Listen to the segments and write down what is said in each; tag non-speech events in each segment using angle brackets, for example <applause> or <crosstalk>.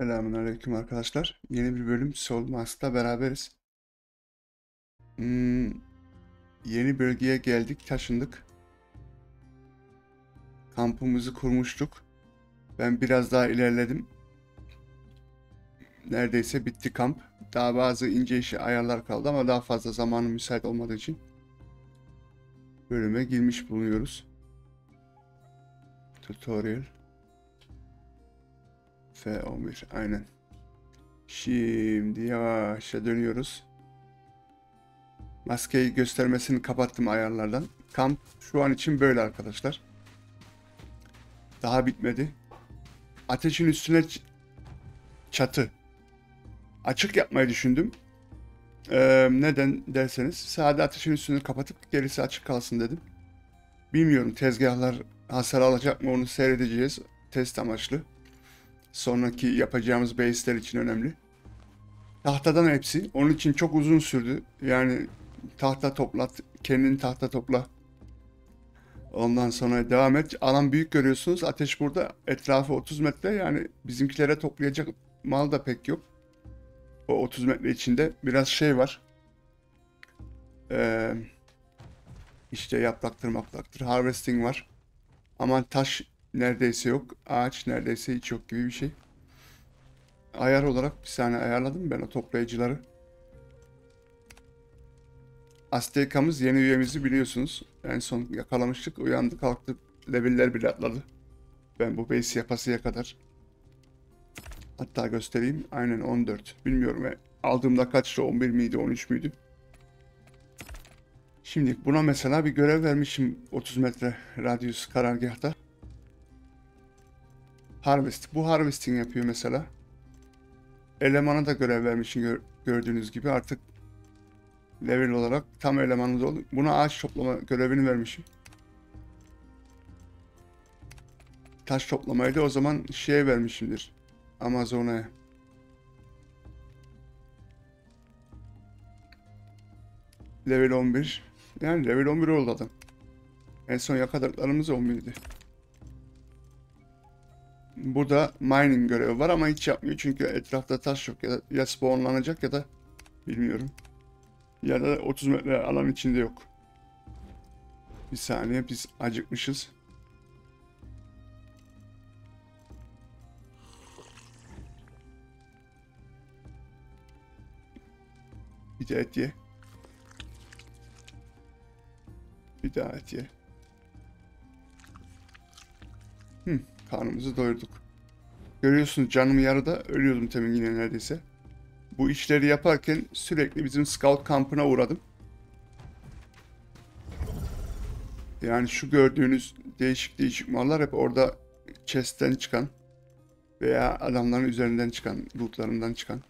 Selamünaleyküm arkadaşlar. Yeni bir bölüm Soul Mask'ta beraberiz. Hmm, yeni bölgeye geldik, taşındık. Kampımızı kurmuştuk. Ben biraz daha ilerledim. Neredeyse bitti kamp. Daha bazı ince işi ayarlar kaldı ama daha fazla zamanım müsait olmadığı için bölüme girmiş bulunuyoruz. Tutorial. F11 aynen. Şimdi yavaşça dönüyoruz. Maskeyi göstermesini kapattım ayarlardan. Kamp şu an için böyle arkadaşlar. Daha bitmedi. Ateşin üstüne çatı. Açık yapmayı düşündüm. Ee, neden derseniz sade ateşin üstünü kapatıp gerisi açık kalsın dedim. Bilmiyorum tezgahlar hasar alacak mı onu seyredeceğiz. Test amaçlı sonraki yapacağımız base'ler için önemli. Tahtadan hepsi. Onun için çok uzun sürdü. Yani tahta toplat, kendini tahta topla. Ondan sonra devam et. Alan büyük görüyorsunuz. Ateş burada. Etrafı 30 metre. Yani bizimkilere toplayacak mal da pek yok. O 30 metre içinde biraz şey var. Ee, işte yapraktır maplaktır. Harvesting var. Ama taş neredeyse yok. Ağaç neredeyse hiç yok gibi bir şey. Ayar olarak bir saniye ayarladım ben o toplayıcıları. Azteka'mız yeni üyemizi biliyorsunuz. En son yakalamıştık. Uyandı kalktı. Leveller bile atladı. Ben bu base yapasıya kadar. Hatta göstereyim. Aynen 14. Bilmiyorum. ve Aldığımda kaçtı? 11 miydi? 13 müydü? Şimdi buna mesela bir görev vermişim 30 metre radyus karargahta. Harvest. Bu harvesting yapıyor mesela. Elemana da görev vermişim gör- gördüğünüz gibi artık level olarak tam elemanı da oldu. Buna ağaç toplama görevini vermişim. Taş toplamayı da o zaman şeye vermişimdir. Amazona'ya. Level 11. Yani level 11 oldu adam. En son yakaladıklarımız 11'di. Burada mining görevi var ama hiç yapmıyor çünkü etrafta taş yok ya, da, ya spawnlanacak ya da bilmiyorum. Ya da 30 metre alan içinde yok. Bir saniye biz acıkmışız. Bir de et ye. Bir daha et ye. Hı, karnımızı doyurduk. Görüyorsunuz canım yarıda ölüyordum temin yine neredeyse. Bu işleri yaparken sürekli bizim scout kampına uğradım. Yani şu gördüğünüz değişik değişik mallar hep orada chest'ten çıkan veya adamların üzerinden çıkan, lootlarından çıkan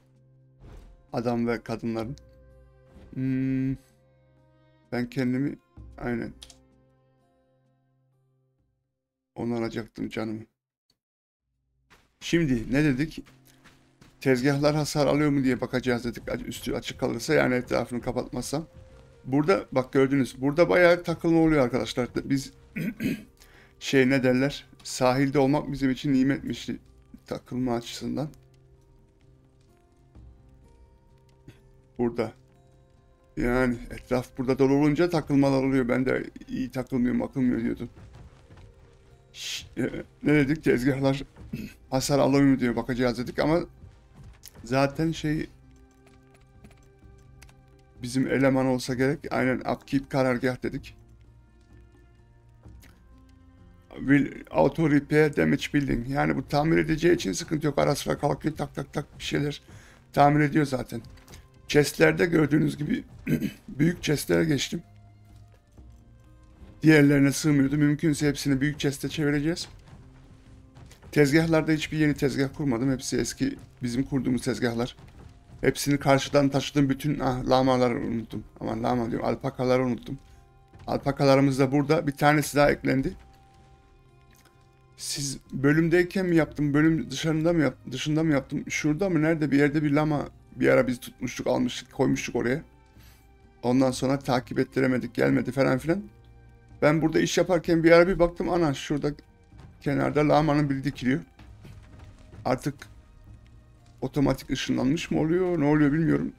adam ve kadınların. Hmm, ben kendimi aynen onaracaktım canımı. Şimdi ne dedik? Tezgahlar hasar alıyor mu diye bakacağız dedik. Üstü açık kalırsa yani etrafını kapatmazsam. Burada bak gördünüz. Burada bayağı takılma oluyor arkadaşlar. Biz <clears throat> şey ne derler? Sahilde olmak bizim için nimetmiş takılma açısından. Burada. Yani etraf burada dolu olunca takılmalar oluyor. Ben de iyi takılmıyor akılmıyor diyordum. Ş- e, ne dedik? Tezgahlar hasar alıyor mu diye bakacağız dedik ama zaten şey bizim eleman olsa gerek. Aynen upkeep karargah dedik. Will auto repair damage building. Yani bu tamir edeceği için sıkıntı yok. Ara sıra kalkıyor tak tak tak bir şeyler tamir ediyor zaten. Chestlerde gördüğünüz gibi <clears throat> büyük chestlere geçtim. Diğerlerine sığmıyordu. Mümkünse hepsini büyük chest'e çevireceğiz. Tezgahlarda hiçbir yeni tezgah kurmadım. Hepsi eski bizim kurduğumuz tezgahlar. Hepsini karşıdan taşıdığım bütün ah, lamaları unuttum. Aman lama diyorum. Alpakaları unuttum. Alpakalarımız da burada. Bir tanesi daha eklendi. Siz bölümdeyken mi yaptım? Bölüm dışarında mı yap dışında mı yaptım? Şurada mı? Nerede? Bir yerde bir lama bir ara biz tutmuştuk, almıştık, koymuştuk oraya. Ondan sonra takip ettiremedik, gelmedi falan filan. Ben burada iş yaparken bir ara bir baktım ana şurada kenarda lamanın biri dikiliyor. Artık otomatik ışınlanmış mı oluyor? Ne oluyor bilmiyorum.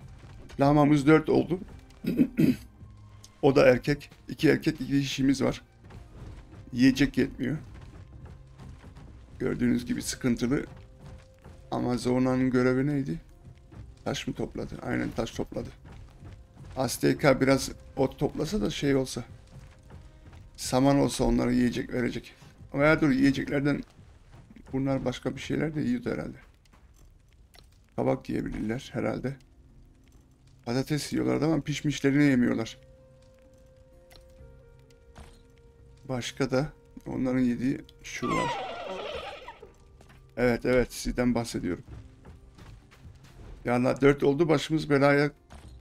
Lamamız 4 oldu. <clears throat> o da erkek. iki erkek iki dişimiz var. Yiyecek yetmiyor. Gördüğünüz gibi sıkıntılı. Ama Zona'nın görevi neydi? Taş mı topladı? Aynen taş topladı. Azteka biraz ot toplasa da şey olsa. Saman olsa onlara yiyecek verecek. Ama ya dur yiyeceklerden bunlar başka bir şeyler de yiyordu herhalde. Kabak yiyebilirler herhalde. Patates yiyorlardı ama pişmişlerini yemiyorlar. Başka da onların yediği şu var. Evet evet sizden bahsediyorum. Yani 4 oldu başımız belaya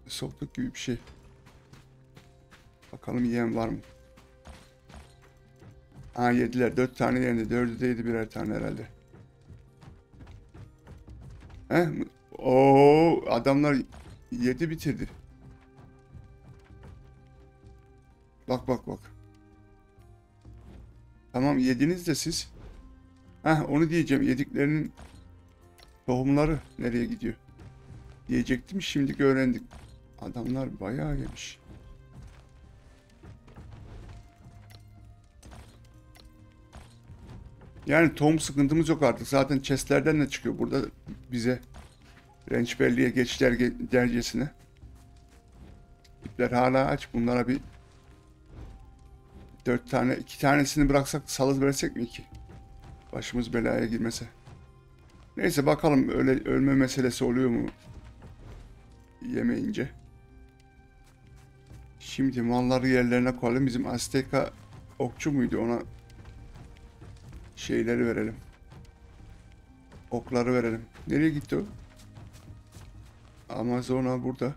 soktuk gibi bir şey. Bakalım yiyen var mı? Ha yediler. Dört tane yendi. Dördü de yedi birer tane herhalde. Heh. Oo, adamlar yedi bitirdi. Bak bak bak. Tamam yediniz de siz. Heh onu diyeceğim. Yediklerinin tohumları nereye gidiyor? Diyecektim şimdi öğrendik. Adamlar bayağı yemiş. Yani tohum sıkıntımız yok artık. Zaten chestlerden de çıkıyor burada bize. Rençberliğe geç derge, dercesine. İpler hala aç. Bunlara bir dört tane, iki tanesini bıraksak salı versek mi ki? Başımız belaya girmese. Neyse bakalım öyle ölme meselesi oluyor mu? Yemeyince. Şimdi malları yerlerine koyalım. Bizim Azteka okçu muydu ona şeyleri verelim. Okları verelim. Nereye gitti o? Amazona burada.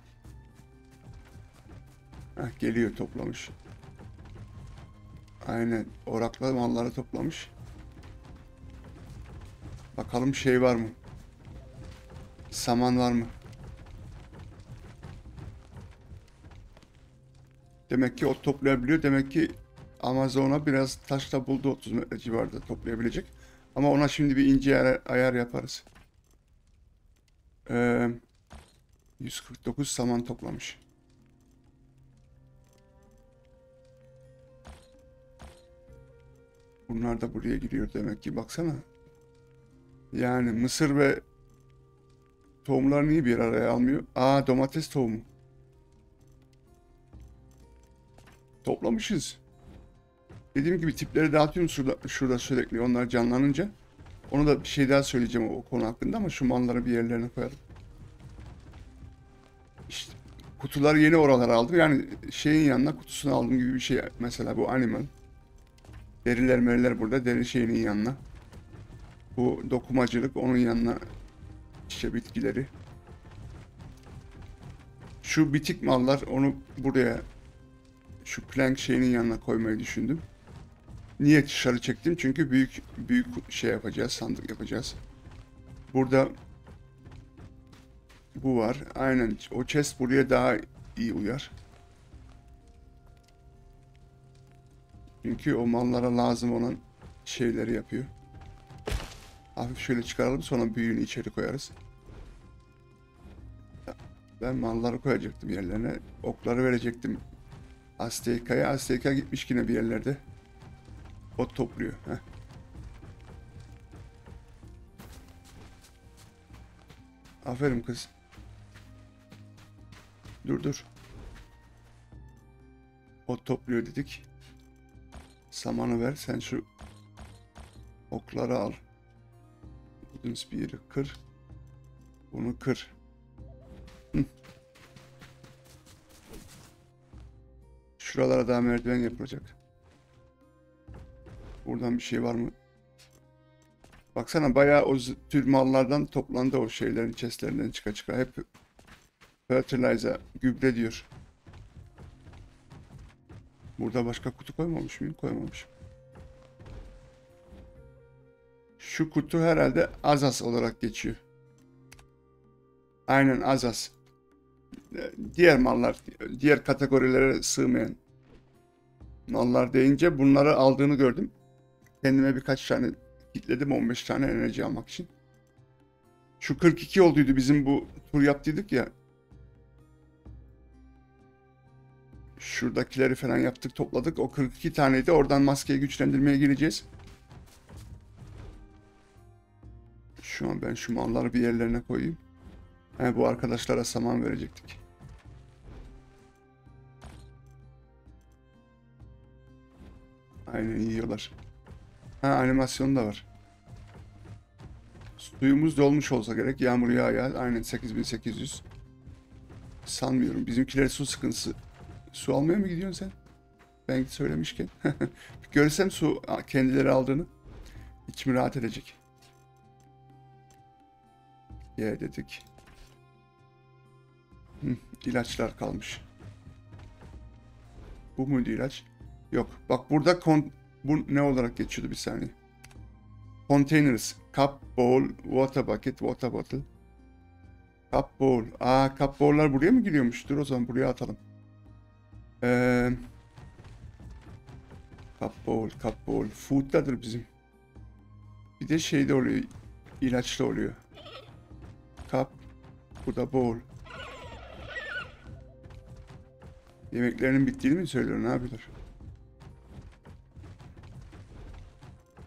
Heh, geliyor toplamış. Aynen. Oraklı malları toplamış. Bakalım şey var mı? Saman var mı? Demek ki o toplayabiliyor. Demek ki Amazon'a biraz taş da buldu 30 metre civarında toplayabilecek. Ama ona şimdi bir ince ayar, ayar yaparız. Ee, 149 saman toplamış. Bunlar da buraya giriyor demek ki baksana. Yani mısır ve tohumlar niye bir araya almıyor? Aa domates tohumu. Toplamışız. Dediğim gibi tipleri dağıtıyorum şurada, şurada sürekli onlar canlanınca. Onu da bir şey daha söyleyeceğim o konu hakkında ama şu malları bir yerlerine koyalım. İşte kutuları yeni oralara aldım. Yani şeyin yanına kutusunu aldım gibi bir şey. Mesela bu animal. Deriler meriler burada. Deri şeyinin yanına. Bu dokumacılık onun yanına işte bitkileri. Şu bitik mallar onu buraya şu plank şeyinin yanına koymayı düşündüm. Niye dışarı çektim? Çünkü büyük büyük şey yapacağız, sandık yapacağız. Burada bu var. Aynen o chest buraya daha iyi uyar. Çünkü o mallara lazım olan şeyleri yapıyor. Hafif şöyle çıkaralım sonra büyüğünü içeri koyarız. Ben malları koyacaktım yerlerine. Okları verecektim. Azteka'ya. Azteka gitmiş yine bir yerlerde. Ot topluyor. Heh. Aferin kız. Dur dur. Ot topluyor dedik. Samanı ver. Sen şu okları al. Wooden Spear'ı kır. Bunu kır. Şuralara daha merdiven yapılacak. Buradan bir şey var mı? Baksana bayağı o tür mallardan toplandı o şeylerin chestlerinden çıka çıka. Hep fertilizer, gübre diyor. Burada başka kutu koymamış mıyım? Koymamışım. Şu kutu herhalde Azas olarak geçiyor. Aynen Azas. Ee, Diğer mallar, diğer kategorilere sığmayan mallar deyince bunları aldığını gördüm. Kendime birkaç tane kitledim 15 tane enerji almak için. Şu 42 olduydu bizim bu tur yaptıydık ya. Şuradakileri falan yaptık topladık. O 42 taneydi. Oradan maskeyi güçlendirmeye gireceğiz. Şu an ben şu malları bir yerlerine koyayım. He, bu arkadaşlara saman verecektik. Aynen yiyorlar. Ha animasyon da var. Suyumuz dolmuş olsa gerek. Yağmur yağ yağ. Aynen 8800. Sanmıyorum. Bizimkiler su sıkıntısı. Su almaya mı gidiyorsun sen? Ben söylemişken. <laughs> Görsem su kendileri aldığını. içim rahat edecek. Ye dedik. Hı, ilaçlar kalmış. Bu muydu ilaç? Yok. Bak burada kon bu ne olarak geçiyordu bir saniye. Containers. Cup, bowl, water bucket, water bottle. Cup, bowl. Aa cup bowl'lar buraya mı giriyormuş? Dur o zaman buraya atalım. Ee, cup bowl, cup bowl. Food'dadır bizim. Bir de şeyde oluyor. ilaçlı oluyor. Cup. Bu da bowl. Yemeklerinin bittiğini mi söylüyor? Ne yapıyorlar?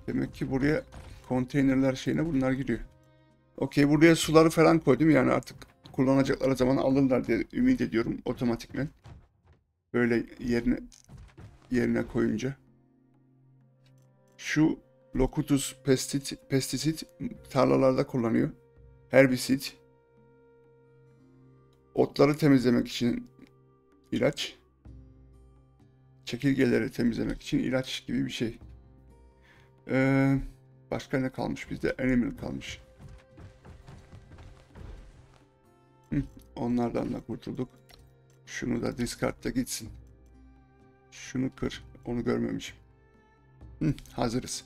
Demek ki buraya konteynerler şeyine bunlar giriyor. Okey buraya suları falan koydum yani artık kullanacakları zaman alırlar diye ümit ediyorum otomatikmen. Böyle yerine yerine koyunca. Şu Locutus pestit, pestisit tarlalarda kullanıyor. Herbisit. Otları temizlemek için ilaç. Çekirgeleri temizlemek için ilaç gibi bir şey. Ee, başka ne kalmış bizde? Animal kalmış. Onlardan da kurtulduk. Şunu da discard'da gitsin. Şunu kır. Onu görmemişim. Hı, hazırız.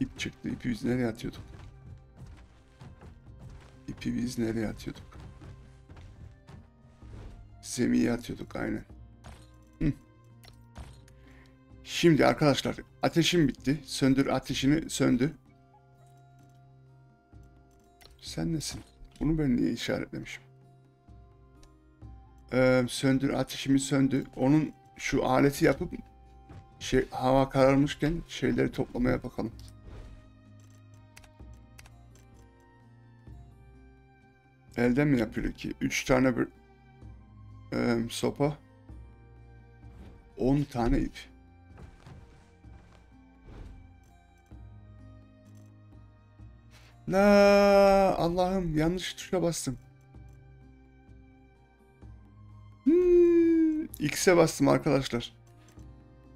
İp çıktı. İpi biz nereye atıyorduk? İpi biz nereye atıyorduk? Zemiye atıyorduk aynen. Hı. Şimdi arkadaşlar ateşim bitti. Söndür ateşini söndü. Sen nesin? Bunu ben niye işaretlemişim? Ee, söndür ateşimi söndü. Onun şu aleti yapıp şey hava kararmışken şeyleri toplamaya bakalım. Elden mi yapıyor ki? 3 tane bir e, sopa. 10 tane ip. La Allah'ım yanlış tuşa bastım. Hmm, X'e bastım arkadaşlar.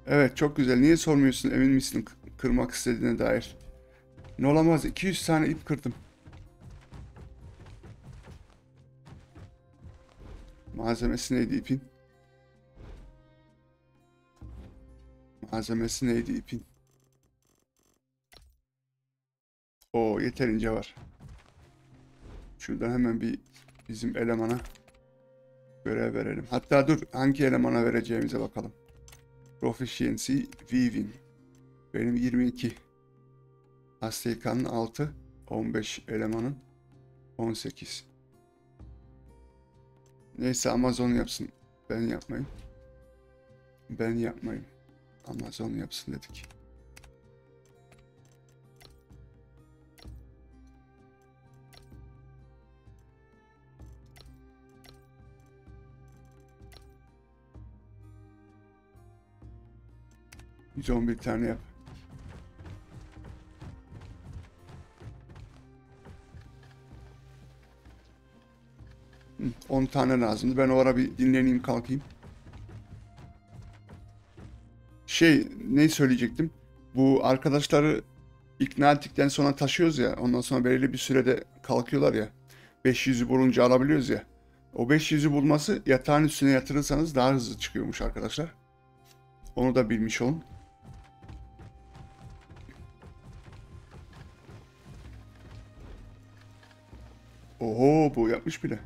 Evet çok güzel. Niye sormuyorsun emin misin kırmak istediğine dair? Ne olamaz 200 tane ip kırdım. Malzemesi neydi ipin? Malzemesi neydi ipin? O yeterince var. Şuradan hemen bir bizim elemana görev verelim. Hatta dur hangi elemana vereceğimize bakalım. Proficiency Weaving. Benim 22. Azteka'nın 6. 15 elemanın 18. Neyse Amazon yapsın. Ben yapmayayım. Ben yapmayayım. Amazon yapsın dedik. Bir tane yap. 10 tane lazımdı. Ben o ara bir dinleneyim kalkayım. Şey ne söyleyecektim? Bu arkadaşları ikna ettikten sonra taşıyoruz ya. Ondan sonra belirli bir sürede kalkıyorlar ya. 500'ü bulunca alabiliyoruz ya. O 500'ü bulması yatağın üstüne yatırırsanız daha hızlı çıkıyormuş arkadaşlar. Onu da bilmiş olun. Oho bu yapmış bile.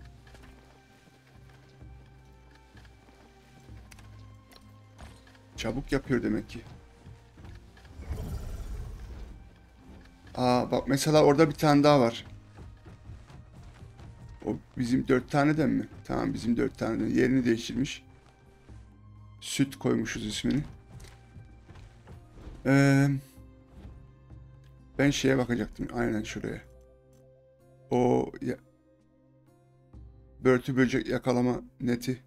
Çabuk yapıyor demek ki. Aa bak mesela orada bir tane daha var. O bizim dört taneden mi? Tamam bizim dört taneden. Yerini değiştirmiş. Süt koymuşuz ismini. Ee, ben şeye bakacaktım. Aynen şuraya. O ya, börtü böcek yakalama neti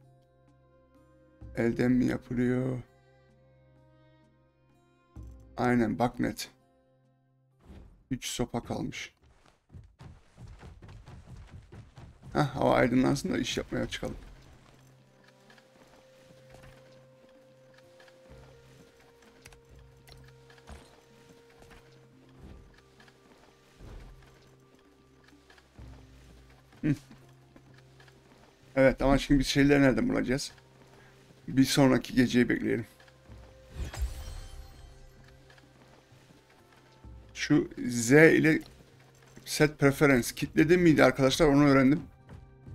elden mi yapılıyor? Aynen bak net. 3 sopa kalmış. Hah hava aydınlansın da iş yapmaya çıkalım. Evet ama şimdi biz şeyleri nereden bulacağız? Bir sonraki geceyi bekleyelim. Şu Z ile set preference kitledim miydi arkadaşlar onu öğrendim.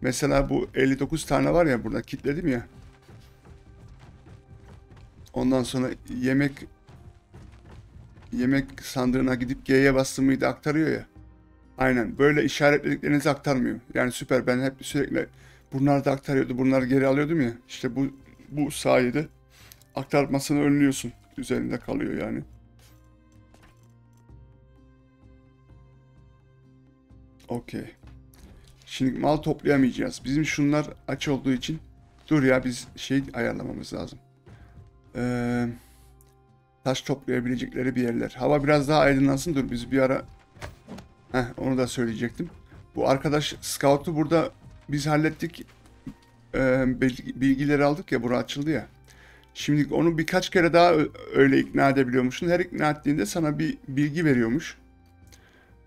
Mesela bu 59 tane var ya burada kitledim ya. Ondan sonra yemek yemek sandığına gidip G'ye bastım mıydı aktarıyor ya. Aynen böyle işaretlediklerinizi aktarmıyor. Yani süper ben hep sürekli bunlar da aktarıyordu bunlar geri alıyordum ya. İşte bu bu sayede aktarmasını önlüyorsun. Üzerinde kalıyor yani. Okey. Şimdi mal toplayamayacağız. Bizim şunlar aç olduğu için dur ya biz şey ayarlamamız lazım. Ee, taş toplayabilecekleri bir yerler. Hava biraz daha aydınlansın. Dur biz bir ara Heh, onu da söyleyecektim. Bu arkadaş Scout'u burada biz hallettik. Ee, bilgileri aldık ya bura açıldı ya. Şimdi onu birkaç kere daha öyle ikna edebiliyormuşsun. Her ikna ettiğinde sana bir bilgi veriyormuş.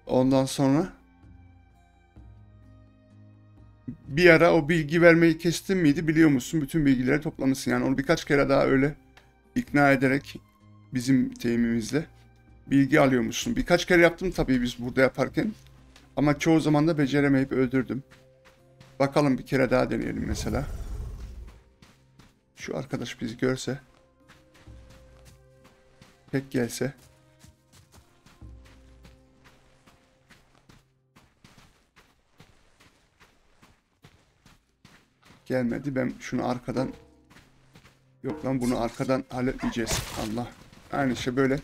Ondan sonra bir ara o bilgi vermeyi kestin miydi biliyor musun? Bütün bilgileri toplamışsın. Yani onu birkaç kere daha öyle ikna ederek bizim teyimimizle bilgi alıyormuşsun. Birkaç kere yaptım tabii biz burada yaparken. Ama çoğu zaman da beceremeyip öldürdüm. Bakalım bir kere daha deneyelim mesela. Şu arkadaş bizi görse. Pek gelse. Gelmedi. Ben şunu arkadan Yok lan bunu arkadan halletmeyeceğiz. Allah. Aynı şey böyle.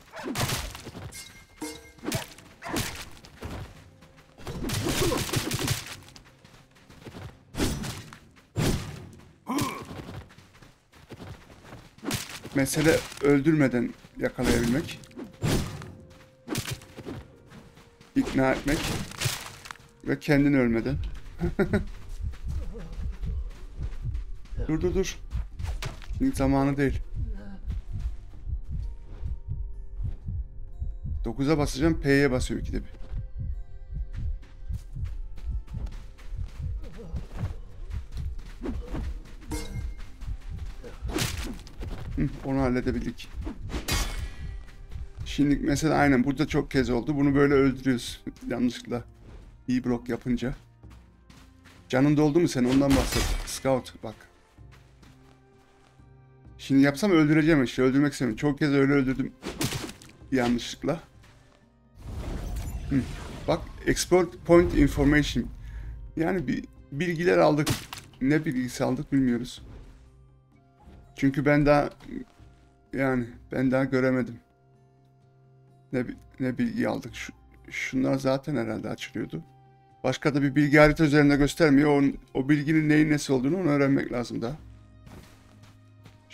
Mesele öldürmeden yakalayabilmek. İkna etmek. Ve kendini ölmeden. <laughs> dur dur dur. Şimdi zamanı değil. 9'a basacağım. P'ye basıyor bir. Hı, onu halledebildik. Şimdi mesela aynen burada çok kez oldu. Bunu böyle öldürüyoruz yanlışlıkla. İyi blok yapınca. Canın doldu mu sen? Ondan bahset. Scout bak. Şimdi yapsam öldüreceğim işte. Öldürmek istemiyorum. Çok kez öyle öldürdüm. Yanlışlıkla. Hı. Bak export point information. Yani bir bilgiler aldık. Ne bilgisi aldık bilmiyoruz. Çünkü ben daha yani ben daha göremedim. Ne ne bilgi aldık. Şu, şunlar zaten herhalde açılıyordu. Başka da bir bilgi harita üzerinde göstermiyor. O, o bilginin neyin nesi olduğunu onu öğrenmek lazım daha.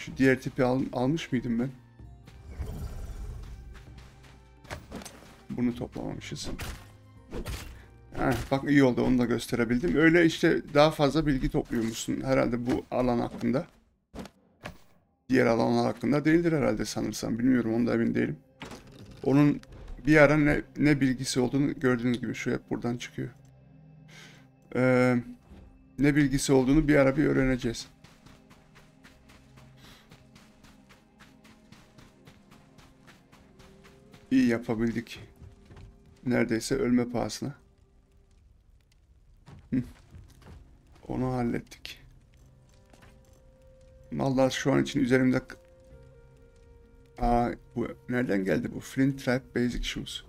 Şu diğer tipi al, almış mıydım ben? Bunu toplamamışız. Heh, bak iyi oldu onu da gösterebildim. Öyle işte daha fazla bilgi topluyormuşsun herhalde bu alan hakkında. Diğer alanlar hakkında değildir herhalde sanırsam. Bilmiyorum onu da emin değilim. Onun bir ara ne, ne bilgisi olduğunu gördüğünüz gibi şu hep buradan çıkıyor. Ee, ne bilgisi olduğunu bir ara bir öğreneceğiz. İyi yapabildik. Neredeyse ölme pahasına. Onu hallettik. Mallar şu an için üzerimde Aa bu nereden geldi bu? Flint Trap Basic Shoes.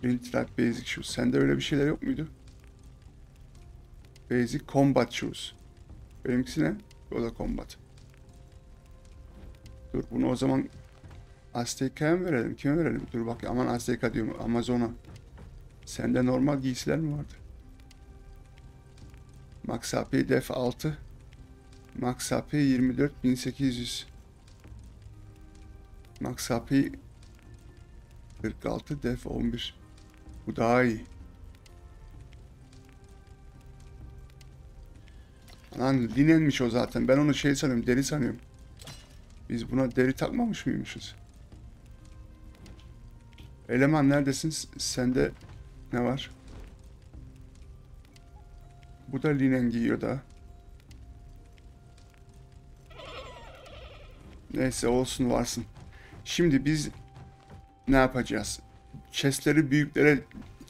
Flint Trap Basic Shoes. Sende öyle bir şeyler yok muydu? Basic Combat Shoes. Benimkisi ne? O da Combat. Dur bunu o zaman Azteka'ya mı verelim? Kime verelim? Dur bak aman Azteka diyorum Amazon'a. Sende normal giysiler mi vardı? Max HP def 6. Max HP 24800. Max HP 46 def 11. Bu daha iyi. Lan linenmiş o zaten. Ben onu şey sanıyorum, deri sanıyorum. Biz buna deri takmamış mıymışız? Eleman neredesin? Sende ne var? Bu da linen giyiyor da. Neyse olsun varsın. Şimdi biz ne yapacağız? Chestleri büyüklere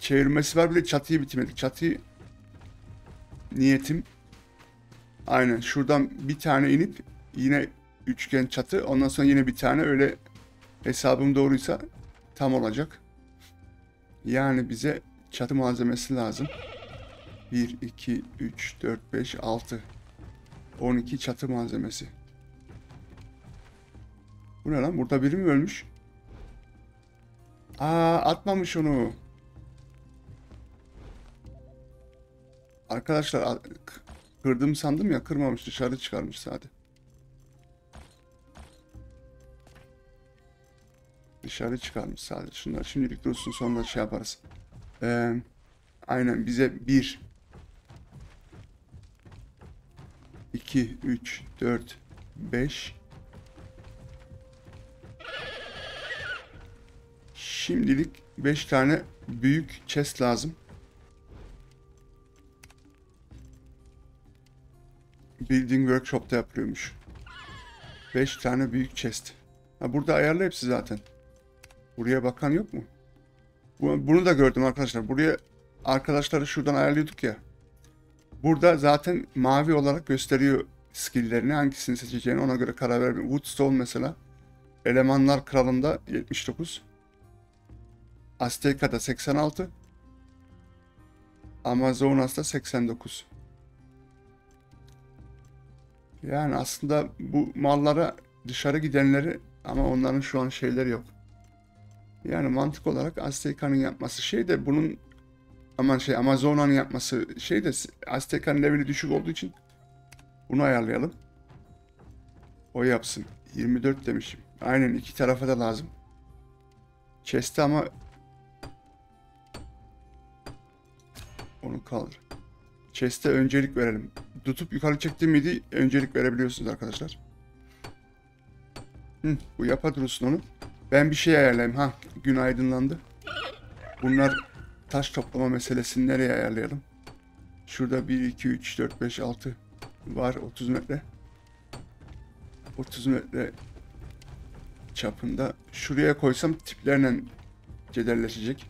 çevirmesi var bile çatıyı bitirmedik. Çatıyı niyetim aynen şuradan bir tane inip yine üçgen çatı ondan sonra yine bir tane öyle hesabım doğruysa tam olacak. Yani bize çatı malzemesi lazım. 1, 2, 3, 4, 5, 6. 12 çatı malzemesi. Bu ne lan? Burada biri mi ölmüş? Aa atmamış onu. Arkadaşlar kırdım sandım ya kırmamış dışarı çıkarmış sadece. Dışarı çıkarmış sadece. Şunlar şimdilik dursun sonra şey yaparız. Ee, aynen bize 1 2 3 4 5 Şimdilik 5 tane büyük chest lazım. Building Workshop'ta yapılıyormuş. 5 tane büyük chest. Ha, burada ayarlı hepsi zaten. Buraya bakan yok mu? Bu- Bunu da gördüm arkadaşlar. Buraya arkadaşları şuradan ayarlıyorduk ya. Burada zaten mavi olarak gösteriyor skill'lerini. Hangisini seçeceğini ona göre karar vermiyor. Woodstone mesela. Elemanlar Kralı'nda 79. Azteka'da 86. Amazonas'ta 89. Yani aslında bu mallara dışarı gidenleri ama onların şu an şeyleri yok. Yani mantık olarak Azteka'nın yapması şey de bunun aman şey Amazona'nın yapması şey de Azteka'nın leveli düşük olduğu için bunu ayarlayalım. O yapsın. 24 demişim. Aynen iki tarafa da lazım. Chest'e ama onu kaldır. Chest'e öncelik verelim. Tutup yukarı çektiğim miydi öncelik verebiliyorsunuz arkadaşlar. Hı, bu yapa dursun onu. Ben bir şey ayarlayayım. Ha gün aydınlandı. Bunlar taş toplama meselesini nereye ayarlayalım? Şurada 1, 2, 3, 4, 5, 6 var 30 metre. 30 metre çapında. Şuraya koysam tiplerle cedelleşecek.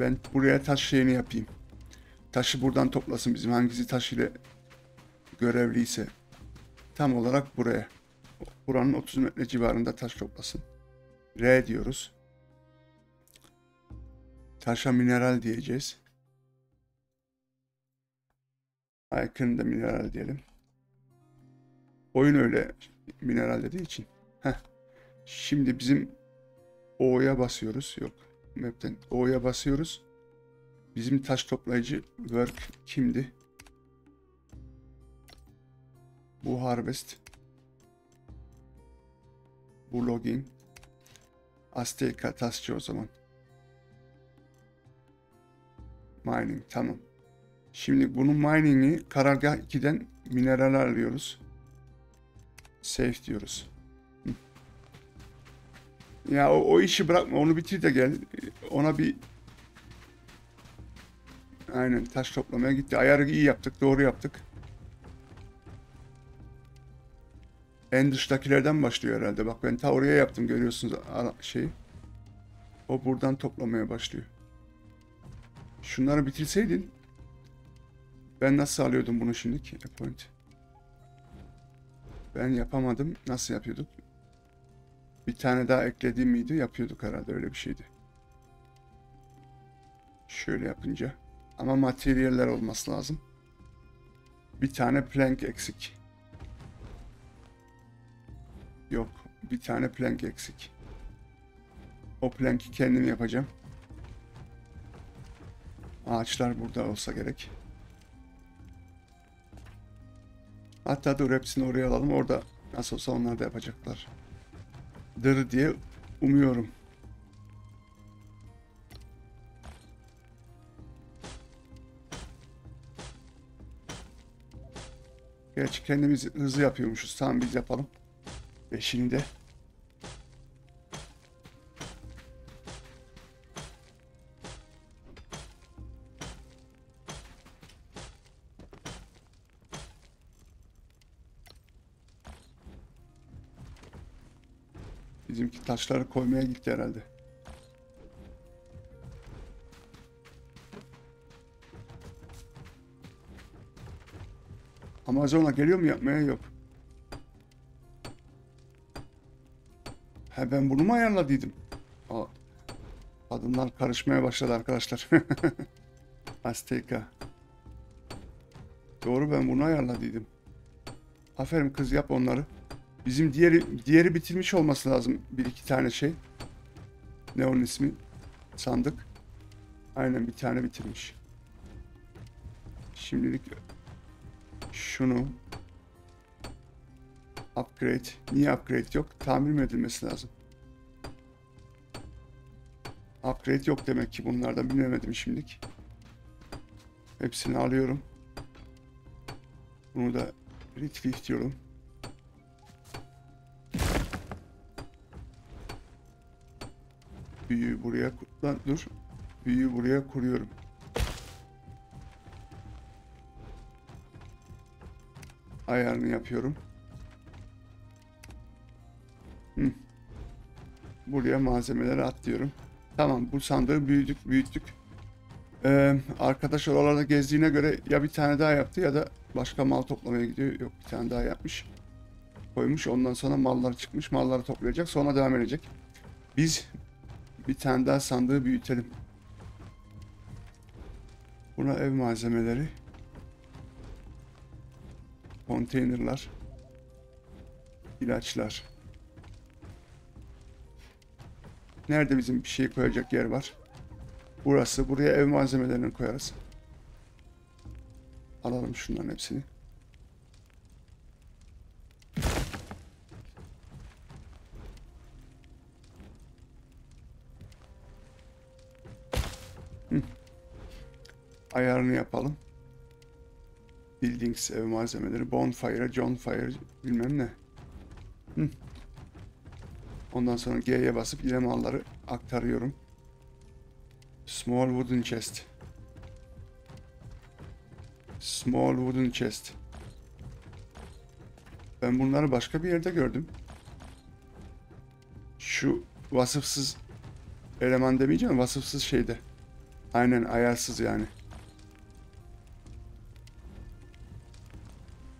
Ben buraya taş şeyini yapayım. Taşı buradan toplasın bizim hangisi taş ile görevliyse. Tam olarak buraya. Buranın 30 metre civarında taş toplasın. R diyoruz. Taşa mineral diyeceğiz. Aykırı da mineral diyelim. Oyun öyle mineral dediği için. Heh. Şimdi bizim O'ya basıyoruz. Yok. Map'ten O'ya basıyoruz. Bizim taş toplayıcı work kimdi? Bu harvest. Bu login. Azteca tasçı o zaman. Mining tamam. Şimdi bunun mining'i karargah 2'den mineral alıyoruz. Safe diyoruz. Ya o, o işi bırakma onu bitir de gel. Ona bir Aynen taş toplamaya gitti. Ayarı iyi yaptık, doğru yaptık. En dıştakilerden başlıyor herhalde. Bak ben ta oraya yaptım görüyorsunuz şeyi. O buradan toplamaya başlıyor. Şunları bitirseydin. Ben nasıl alıyordum bunu şimdilik? Point. Ben yapamadım. Nasıl yapıyorduk? Bir tane daha eklediğim miydi? Yapıyorduk herhalde öyle bir şeydi. Şöyle yapınca. Ama materyaller olması lazım. Bir tane plank eksik. Yok. Bir tane plank eksik. O plank'i kendim yapacağım. Ağaçlar burada olsa gerek. Hatta dur hepsini oraya alalım. Orada nasıl olsa onlar da yapacaklar. Dır diye umuyorum. Gerçi kendimiz hızlı yapıyormuşuz. Tamam biz yapalım. Beşini de. Bizimki taşları koymaya gitti herhalde. Amazon'a geliyor mu yapmaya? Yok. Ha ben bunu mu ayarladıydım? Aa, kadınlar karışmaya başladı arkadaşlar. <laughs> Azteca. Doğru ben bunu ayarladıydım. Aferin kız yap onları. Bizim diğeri diğeri bitirmiş olması lazım. Bir iki tane şey. Ne onun ismi? Sandık. Aynen bir tane bitirmiş. Şimdilik şunu upgrade. Niye upgrade yok? Tamir mi edilmesi lazım? Upgrade yok demek ki bunlardan bilemedim şimdilik. Hepsini alıyorum. Bunu da retrieve diyorum. Büyüyü buraya lan dur. Büyüyü buraya kuruyorum. Ayarını yapıyorum. Buraya malzemeleri atlıyorum. Tamam bu sandığı büyüdük büyüttük. Ee, arkadaş oralarda gezdiğine göre ya bir tane daha yaptı ya da başka mal toplamaya gidiyor. Yok bir tane daha yapmış. Koymuş ondan sonra mallar çıkmış. Malları toplayacak sonra devam edecek. Biz bir tane daha sandığı büyütelim. Buna ev malzemeleri. Konteynerlar. ilaçlar. Nerede bizim bir şey koyacak yer var? Burası. Buraya ev malzemelerini koyarız. Alalım şunların hepsini. ayarını yapalım. Buildings ev malzemeleri, bonfire, Johnfire bilmem ne. Hı. Ondan sonra G'ye basıp yine malları aktarıyorum. Small wooden chest. Small wooden chest. Ben bunları başka bir yerde gördüm. Şu vasıfsız eleman demeyeceğim, vasıfsız şeyde. Aynen ayarsız yani.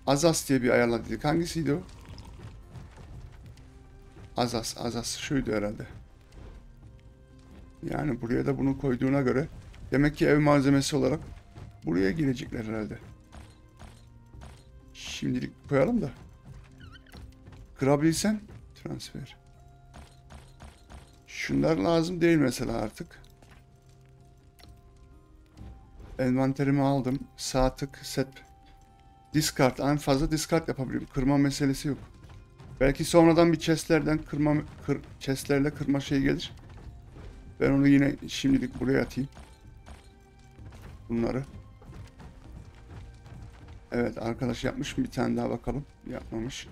Azas diye bir ayarladık. Hangisiydi o? Azas, Azas şuydu herhalde. Yani buraya da bunu koyduğuna göre demek ki ev malzemesi olarak buraya girecekler herhalde. Şimdilik koyalım da. Kırabilsen transfer. Şunlar lazım değil mesela artık. Envanterimi aldım. Sağ tık set Discard. En fazla discard yapabiliyorum. Kırma meselesi yok. Belki sonradan bir chestlerden kırma kır, chestlerle kırma şey gelir. Ben onu yine şimdilik buraya atayım. Bunları. Evet arkadaş yapmış mı? Bir tane daha bakalım. Yapmamış.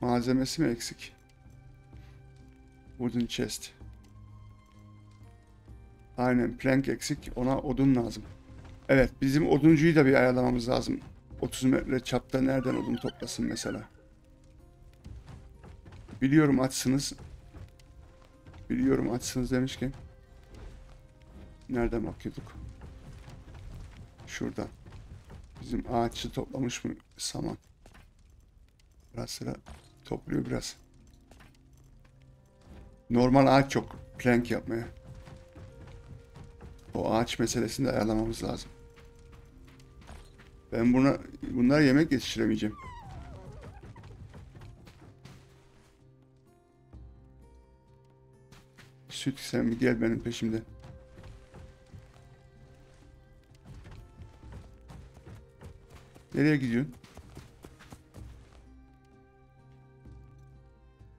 Malzemesi mi eksik? Wooden chest. Aynen plank eksik. Ona odun lazım. Evet bizim oduncuyu da bir ayarlamamız lazım. 30 metre çapta nereden odun toplasın mesela. Biliyorum açsınız. Biliyorum açsınız demişken. Nereden bakıyorduk? Şuradan. Bizim ağaççı toplamış mı saman? Ara sıra topluyor biraz. Normal ağaç yok. Plank yapmaya. O ağaç meselesini de ayarlamamız lazım. Ben buna bunlar yemek yetiştiremeyeceğim. Süt sen bir gel benim peşimden. Nereye gidiyorsun?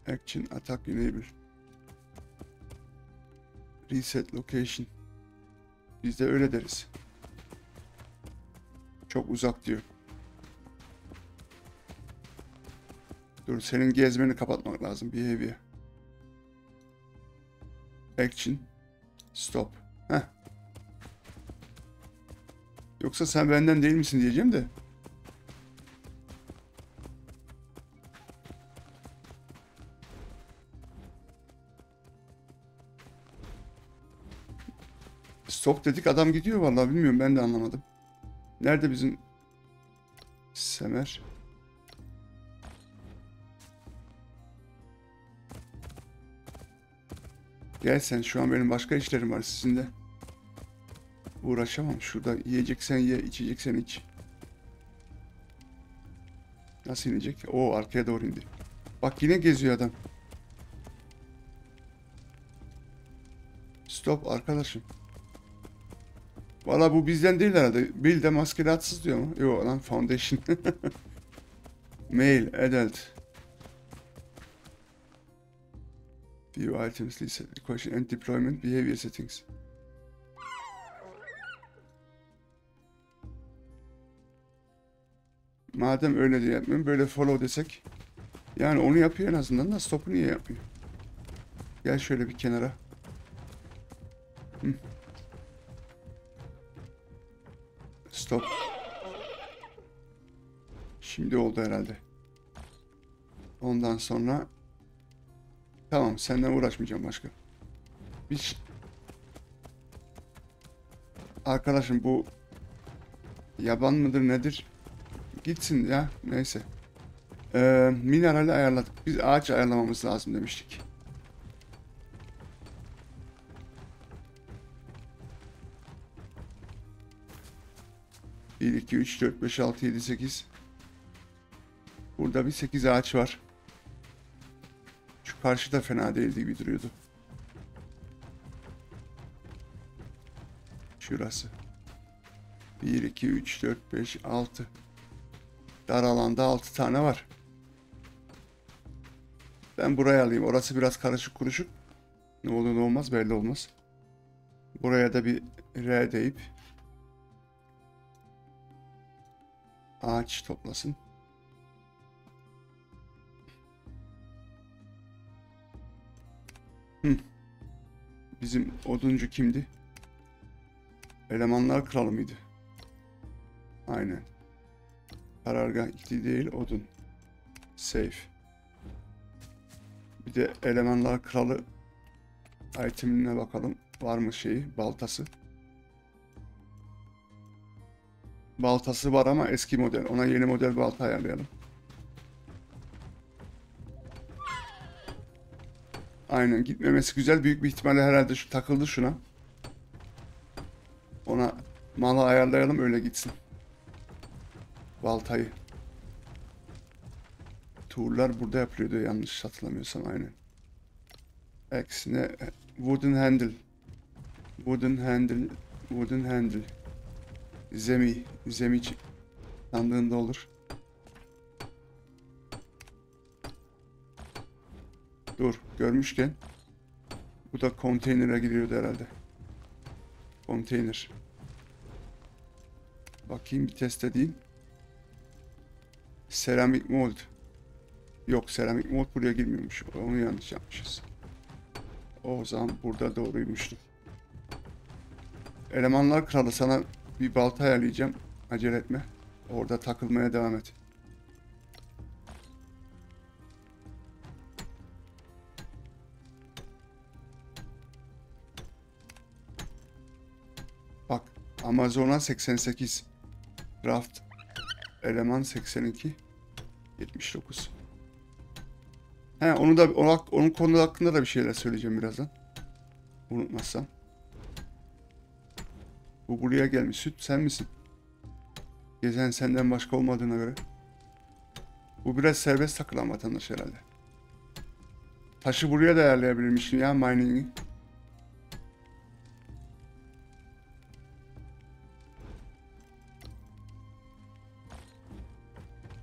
Action attack enable. Reset location. Biz de öyle deriz. Çok uzak diyor. Dur senin gezmeni kapatmak lazım. Behavior. Action. Stop. Heh. Yoksa sen benden değil misin diyeceğim de. Stop dedik adam gidiyor vallahi bilmiyorum ben de anlamadım. Nerede bizim Semer? Gel sen şu an benim başka işlerim var sizinle. Uğraşamam. Şurada yiyeceksen ye, içeceksen iç. Nasıl inecek? Oo arkaya doğru indi. Bak yine geziyor adam. Stop arkadaşım. Valla bu bizden değil herhalde. Bill de maskelatsız diyor mu? Yok lan foundation. <laughs> Male, adult. View items list equation and deployment behavior settings. Madem öyle de yapmıyorum, böyle follow desek. Yani onu yapıyor en azından da stop'u niye yapmıyor? Gel şöyle bir kenara. Hı. Stop. Şimdi oldu herhalde. Ondan sonra tamam senden uğraşmayacağım başka. Biz arkadaşım bu yaban mıdır nedir? Gitsin ya neyse. Ee, minerali ayarladık. Biz ağaç ayarlamamız lazım demiştik. Bir, iki, üç, dört, beş, altı, yedi, sekiz. Burada bir sekiz ağaç var. Şu karşı da fena değildi gibi duruyordu. Şurası. 1, 2, 3, 4, 5, 6. Dar alanda 6 tane var. Ben buraya alayım. Orası biraz karışık kuruşuk. Ne olur ne olmaz belli olmaz. Buraya da bir R deyip ağaç toplasın. Hı. Bizim oduncu kimdi? Elemanlar kralı mıydı? Aynen. Karargah ikili değil odun. Safe. Bir de elemanlar kralı itemine bakalım. Var mı şeyi? Baltası. Baltası var ama eski model. Ona yeni model balta ayarlayalım. Aynen gitmemesi güzel. Büyük bir ihtimalle herhalde şu takıldı şuna. Ona malı ayarlayalım öyle gitsin. Baltayı. Tool'lar burada yapılıyordu yanlış hatırlamıyorsam aynen. Aksine wooden handle. Wooden handle. Wooden handle. Zemi. Zemi sandığında olur. Dur görmüşken. Bu da konteynere giriyordu herhalde. Konteyner. Bakayım bir test edeyim. Seramik mold. Yok seramik mold buraya girmiyormuş. Onu yanlış yapmışız. O zaman burada doğruymuştum. Elemanlar kralı sana bir balta ayarlayacağım. Acele etme. Orada takılmaya devam et. Bak Amazon'a 88. Raft eleman 82. 79. He onu da o- onun konu hakkında da bir şeyler söyleyeceğim birazdan. Unutmazsam. Bu buraya gelmiş. Süt sen misin? Gezen senden başka olmadığına göre. Bu biraz serbest takılan vatandaş herhalde. Taşı buraya da ayarlayabilirmişim ya mining'i.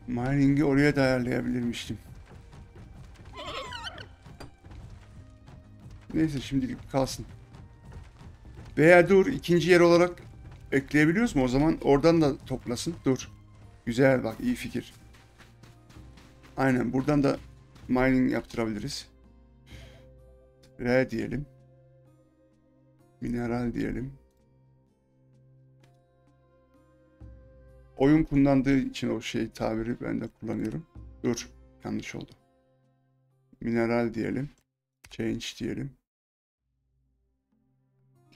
Mining'i oraya da ayarlayabilirmiştim. Neyse şimdilik kalsın. Veya dur ikinci yer olarak ekleyebiliyoruz mu? O zaman oradan da toplasın. Dur. Güzel bak iyi fikir. Aynen buradan da mining yaptırabiliriz. R diyelim. Mineral diyelim. Oyun kullandığı için o şey tabiri ben de kullanıyorum. Dur yanlış oldu. Mineral diyelim. Change diyelim.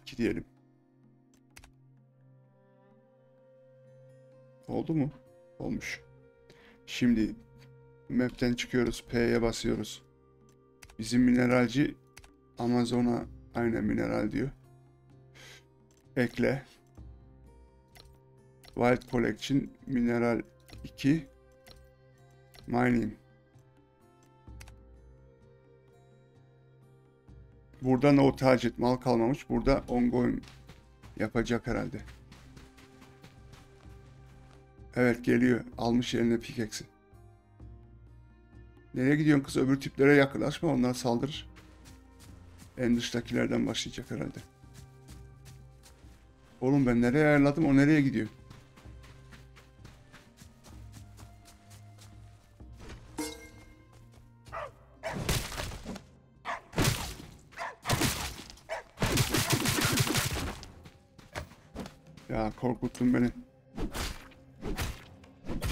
2 diyelim. Oldu mu? Olmuş. Şimdi map'ten çıkıyoruz. P'ye basıyoruz. Bizim mineralci Amazon'a aynen mineral diyor. Ekle. Wild Collection Mineral 2 Mining. Burada no target mal kalmamış. Burada ongoing yapacak herhalde. Evet geliyor. Almış eline pickaxe'i. Nereye gidiyorsun kız? Öbür tiplere yaklaşma. Onlar saldırır. En dıştakilerden başlayacak herhalde. Oğlum ben nereye ayarladım? O nereye gidiyor? Korkuttun beni.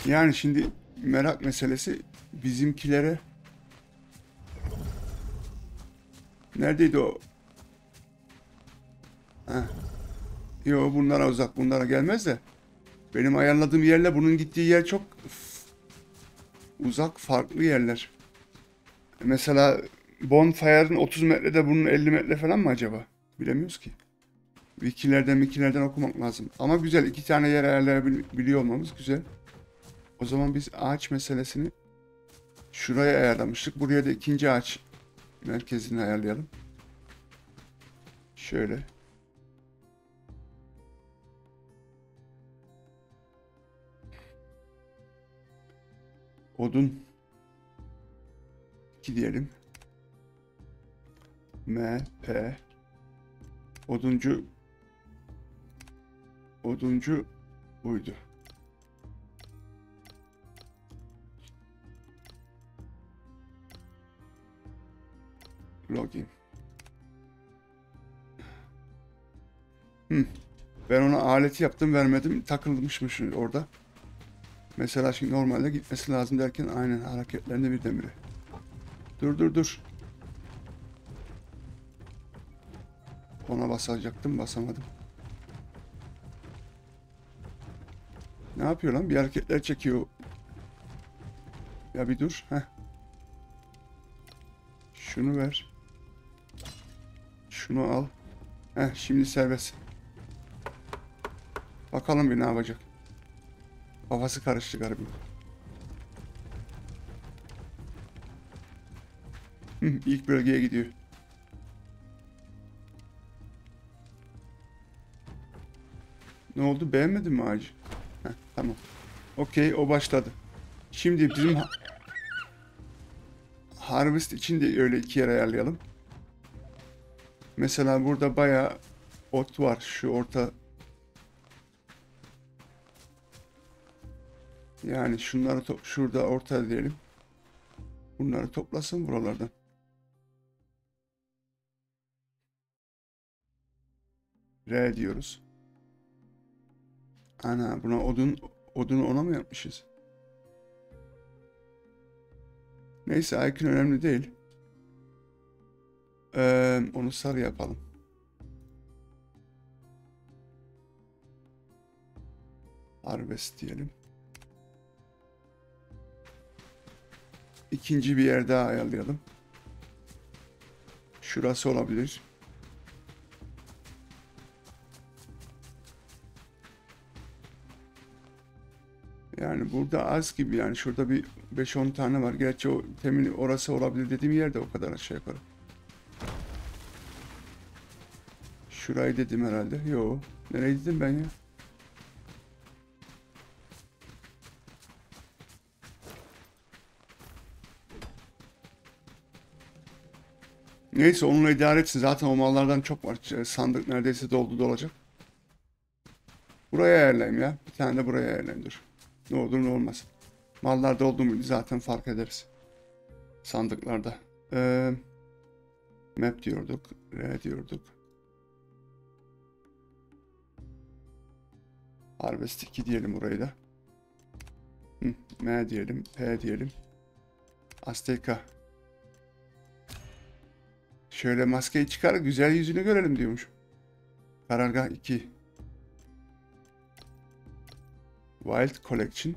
Yani şimdi merak meselesi bizimkilere Neredeydi o? Heh. Yo bunlara uzak bunlara gelmez de. Benim ayarladığım yerle bunun gittiği yer çok uzak farklı yerler. Mesela Bonfire'ın 30 metrede bunun 50 metre falan mı acaba? Bilemiyoruz ki. Wikilerden wikilerden okumak lazım. Ama güzel iki tane yer ayarlayabiliyor olmamız güzel. O zaman biz ağaç meselesini şuraya ayarlamıştık. Buraya da ikinci ağaç merkezini ayarlayalım. Şöyle. Odun 2 diyelim. M P Oduncu Oduncu buydu. Login. Hmm. Ben ona aleti yaptım vermedim. Takılmışmış orada. Mesela şimdi normalde gitmesi lazım derken aynen hareketlerinde bir demiri. Dur dur dur. Ona basacaktım basamadım. Ne yapıyor lan? Bir hareketler çekiyor. Ya bir dur. Heh. Şunu ver. Şunu al. Heh şimdi serbest. Bakalım bir ne yapacak. Kafası karıştı garibim. İlk bölgeye gidiyor. Ne oldu? Beğenmedin mi ağacı? Tamam. Okey, o başladı. Şimdi bizim ha- harvest için de öyle iki yer ayarlayalım. Mesela burada bayağı ot var. Şu orta Yani şunları şurada orta diyelim. Bunları toplasın buralardan. R diyoruz. Ana buna odun odunu ona mı yapmışız? Neyse icon önemli değil. Ee, onu sarı yapalım. Harvest diyelim. ikinci bir yer daha ayarlayalım. Şurası olabilir. Yani burada az gibi yani şurada bir 5-10 tane var. Gerçi o temin orası olabilir dediğim yerde o kadar aşağı yukarı. Şurayı dedim herhalde. Yo. Nereye dedim ben ya? Neyse onunla idare etsin. Zaten o mallardan çok var. Sandık neredeyse doldu dolacak. Buraya ayarlayayım ya. Bir tane de buraya ayarlayayım dur. Ne olur ne olmaz. Mallar doldu muydu zaten fark ederiz. Sandıklarda. Ee, map diyorduk. R diyorduk. Harvest 2 diyelim burayı da. Hı, M diyelim. P diyelim. Azteca. Şöyle maskeyi çıkar güzel yüzünü görelim diyormuş. Karargah 2. Wild Collection.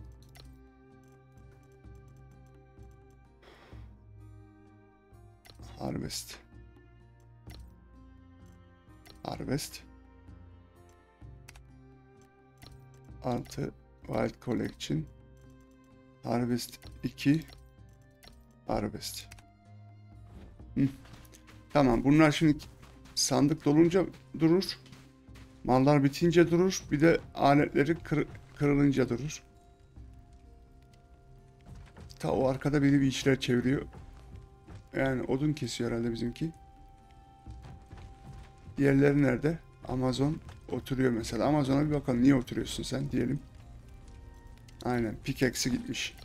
Harvest. Harvest. Artı Wild Collection. Harvest 2. Harvest. Hı. Tamam bunlar şimdi sandık dolunca durur. Mallar bitince durur. Bir de aletleri kır, kırılınca durur. Ta o arkada biri bir işler çeviriyor. Yani odun kesiyor herhalde bizimki. Diğerleri nerede? Amazon oturuyor mesela. Amazon'a bir bakalım. Niye oturuyorsun sen diyelim. Aynen. Pickaxe'i gitmiş.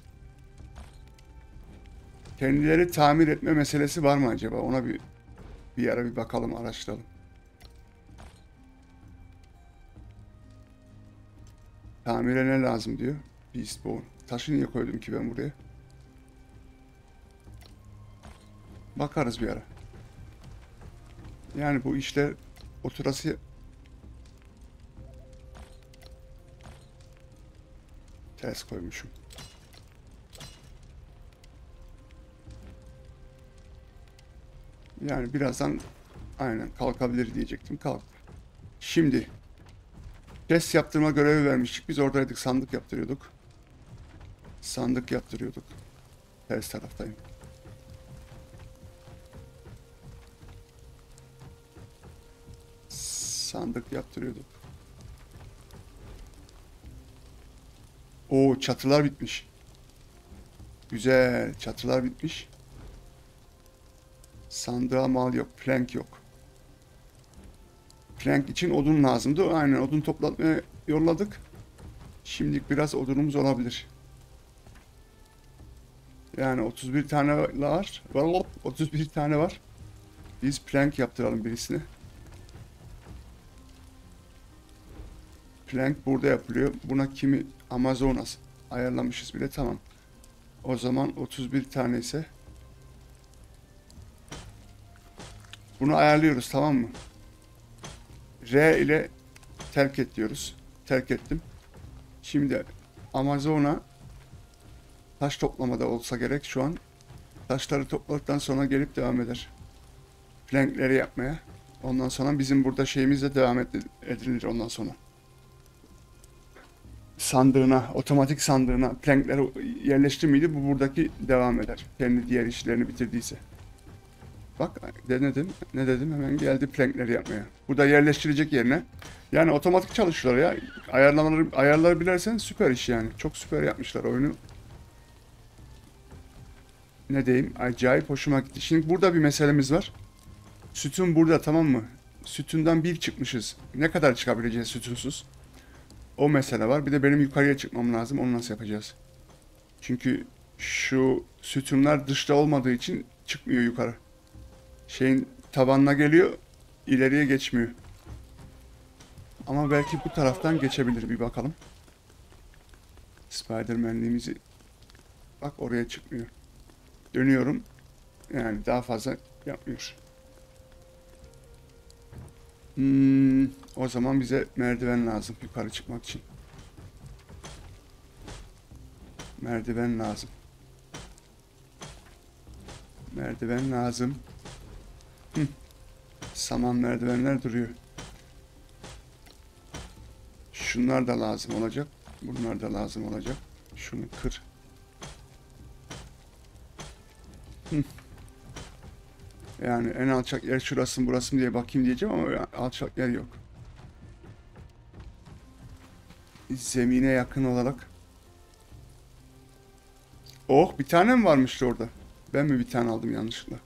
Kendileri tamir etme meselesi var mı acaba? Ona bir bir ara bir bakalım, araştıralım. Tamire ne lazım diyor. Beastbone. Taşı niye koydum ki ben buraya? Bakarız bir ara. Yani bu işler oturası ters koymuşum. Yani birazdan aynen kalkabilir diyecektim. Kalk. Şimdi test yaptırma görevi vermiştik. Biz oradaydık sandık yaptırıyorduk. Sandık yaptırıyorduk. Ters taraftayım. Sandık yaptırıyorduk. Oo çatılar bitmiş. Güzel çatılar bitmiş. Sandığa mal yok. Plank yok. Plank için odun lazımdı. Aynen odun toplatmaya yolladık. Şimdilik biraz odunumuz olabilir. Yani 31 tane var. Vallahi 31 tane var. Biz plank yaptıralım birisine. Plank burada yapılıyor. Buna kimi Amazonas ayarlamışız bile tamam. O zaman 31 tane ise Bunu ayarlıyoruz tamam mı? R ile terk et diyoruz. Terk ettim. Şimdi Amazon'a taş toplamada olsa gerek şu an. Taşları topladıktan sonra gelip devam eder. Plankleri yapmaya. Ondan sonra bizim burada şeyimizle devam edilir ondan sonra. Sandığına, otomatik sandığına plankleri yerleşti miydi bu buradaki devam eder. Kendi diğer işlerini bitirdiyse. Bak denedim. Ne dedim? Hemen geldi plankleri yapmaya. Burada yerleştirecek yerine. Yani otomatik çalışıyorlar ya. Ayarlamaları, ayarları bilersen süper iş yani. Çok süper yapmışlar oyunu. Ne diyeyim? Acayip hoşuma gitti. Şimdi burada bir meselemiz var. Sütun burada tamam mı? Sütünden bir çıkmışız. Ne kadar çıkabileceğiz sütunsuz? O mesele var. Bir de benim yukarıya çıkmam lazım. Onu nasıl yapacağız? Çünkü şu sütunlar dışta olmadığı için çıkmıyor yukarı şeyin tabanına geliyor, ileriye geçmiyor. Ama belki bu taraftan geçebilir bir bakalım. Spiderman'liğimizi bak oraya çıkmıyor. Dönüyorum. Yani daha fazla yapmıyor. Hmm, o zaman bize merdiven lazım yukarı çıkmak için. Merdiven lazım. Merdiven lazım. Hı. Saman merdivenler duruyor. Şunlar da lazım olacak. Bunlar da lazım olacak. Şunu kır. Hı. Yani en alçak yer şurası mı burası mı diye bakayım diyeceğim ama alçak yer yok. Zemine yakın olarak. Oh bir tane mi varmıştı orada? Ben mi bir tane aldım yanlışlıkla?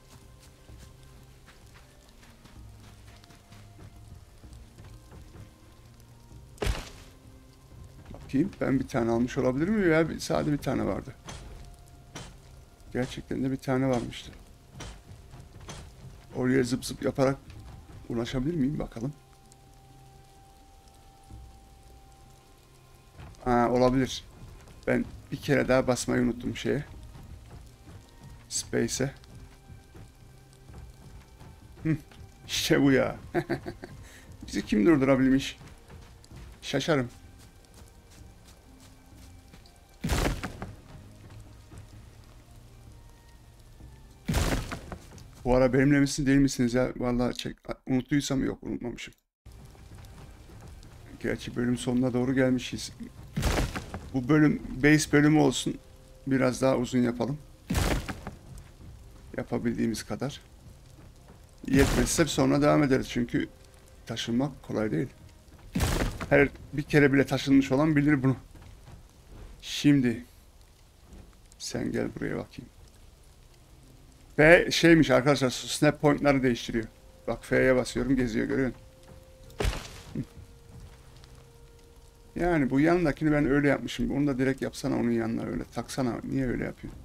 Bakayım ben bir tane almış olabilir miyim bir, sadece bir tane vardı. Gerçekten de bir tane varmıştı. Oraya zıp zıp yaparak ulaşabilir miyim bakalım. Ha olabilir. Ben bir kere daha basmayı unuttum şeye. Space'e. İşte bu ya. <laughs> Bizi kim durdurabilmiş? Şaşarım. Bu ara benimle misin değil misiniz ya? Vallahi çek, unuttuysam yok unutmamışım. Gerçi bölüm sonuna doğru gelmişiz. Bu bölüm base bölümü olsun. Biraz daha uzun yapalım. Yapabildiğimiz kadar. Yetmezse sonra devam ederiz çünkü taşınmak kolay değil. Her bir kere bile taşınmış olan bilir bunu. Şimdi sen gel buraya bakayım. F şeymiş arkadaşlar snap point'ları değiştiriyor. Bak F'ye basıyorum geziyor görüyorsun. Hı. Yani bu yanındakini ben öyle yapmışım. Onu da direkt yapsana onun yanına öyle. Taksana. Niye öyle yapıyorsun?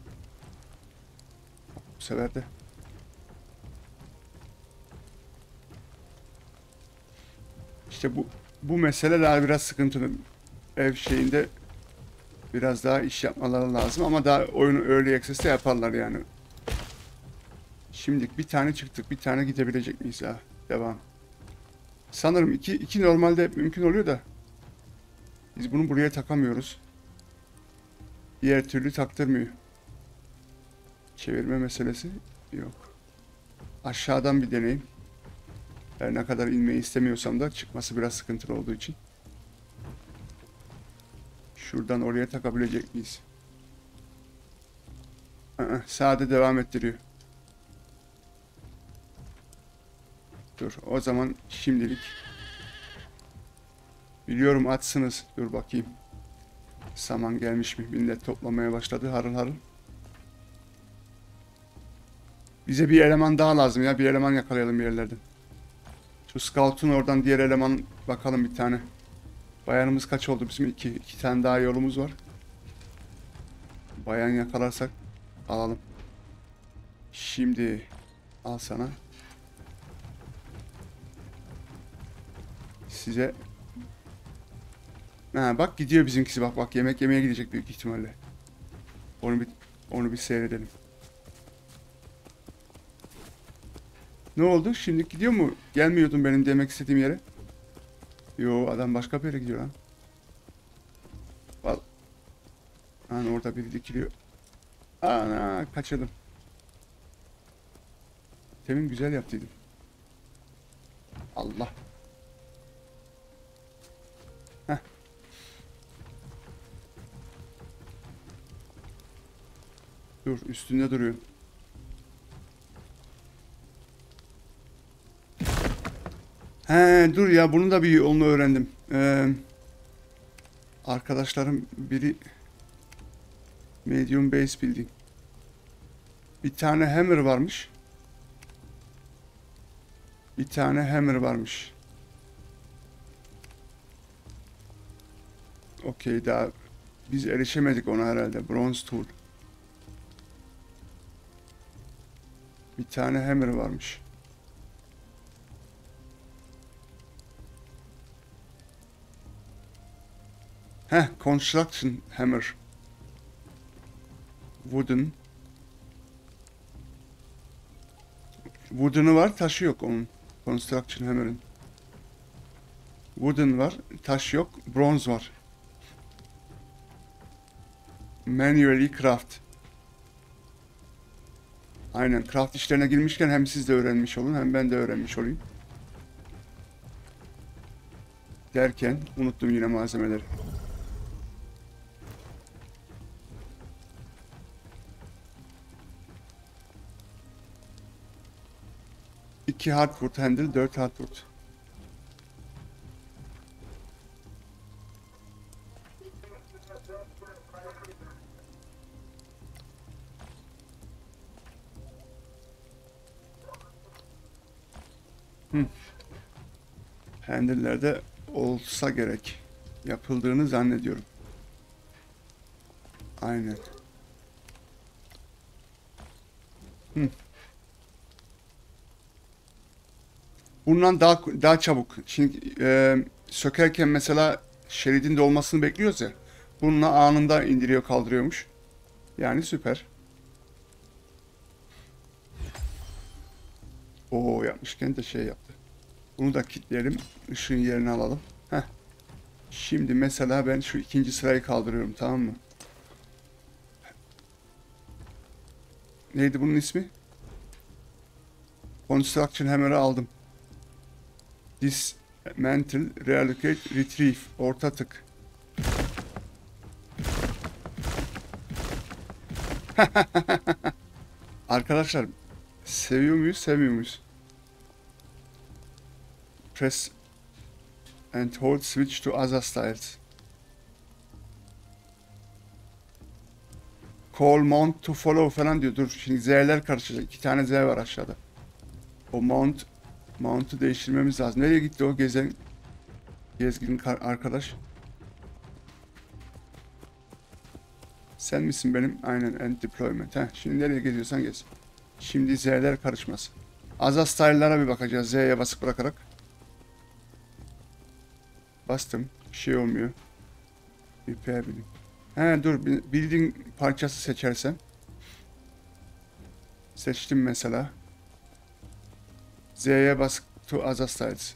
Bu sefer de. İşte bu bu mesele daha biraz sıkıntılı. Ev şeyinde biraz daha iş yapmaları lazım ama daha oyunu early access'te yaparlar yani. Şimdilik bir tane çıktık. Bir tane gidebilecek miyiz ya? Devam. Sanırım iki, iki normalde mümkün oluyor da. Biz bunu buraya takamıyoruz. Diğer türlü taktırmıyor. Çevirme meselesi yok. Aşağıdan bir deneyim. Her ne kadar inmeyi istemiyorsam da çıkması biraz sıkıntılı olduğu için. Şuradan oraya takabilecek miyiz? Aa, sade devam ettiriyor. Dur o zaman şimdilik biliyorum açsınız. Dur bakayım. Saman gelmiş mi? Millet toplamaya başladı harıl harıl. Bize bir eleman daha lazım ya. Bir eleman yakalayalım bir yerlerden. Şu scout'un oradan diğer eleman bakalım bir tane. Bayanımız kaç oldu bizim? iki, iki tane daha yolumuz var. Bayan yakalarsak alalım. Şimdi al sana. Size Ha bak gidiyor bizimkisi bak bak yemek yemeye gidecek büyük ihtimalle. Onu bir onu bir seyredelim. Ne oldu? Şimdi gidiyor mu? Gelmiyordun benim demek istediğim yere. Yo adam başka bir yere gidiyor lan. Al. Hani orada biri dikiliyor. Ana kaçırdım. Temin güzel yaptıydım. Allah. Dur üstünde duruyor. He dur ya bunun da bir yolunu öğrendim. Ee, arkadaşlarım biri medium base building. Bir tane hammer varmış. Bir tane hammer varmış. Okey daha biz erişemedik ona herhalde. Bronze tool. Bir tane hammer varmış. Heh, construction hammer. Wooden. Wooden'ı var, taşı yok onun. Construction hammer'ın. Wooden var, taş yok, bronze var. Manually craft. Aynen. Craft işlerine girmişken hem siz de öğrenmiş olun hem ben de öğrenmiş olayım. Derken unuttum yine malzemeleri. İki hardwood handle, dört hardwood. Handle'lerde olsa gerek. Yapıldığını zannediyorum. Aynen. Hı. Bundan daha daha çabuk. Şimdi e, sökerken mesela şeridin dolmasını bekliyoruz ya. Bununla anında indiriyor kaldırıyormuş. Yani süper. Oo yapmışken de şey yaptı. Bunu da kilitleyelim. Işığın yerini alalım. Heh. Şimdi mesela ben şu ikinci sırayı kaldırıyorum tamam mı? Neydi bunun ismi? Construction Hammer'ı aldım. Dismantle, Reallocate, Retrieve. Orta tık. <laughs> Arkadaşlar seviyor muyuz, sevmiyor muyuz? Press and hold switch to other styles. Call mount to follow falan diyor. Dur şimdi Z'ler karışacak. İki tane Z var aşağıda. O mount mount'u değiştirmemiz lazım. Nereye gitti o gezen gezgin arkadaş? Sen misin benim? Aynen end deployment. Heh, şimdi nereye geziyorsan gez. Şimdi Z'ler karışmasın. Aza style'lara bir bakacağız. Z'ye basıp bırakarak. Bastım. Bir şey olmuyor. Repair building. He dur. Building parçası seçersem. Seçtim mesela. Z'ye bas to other styles.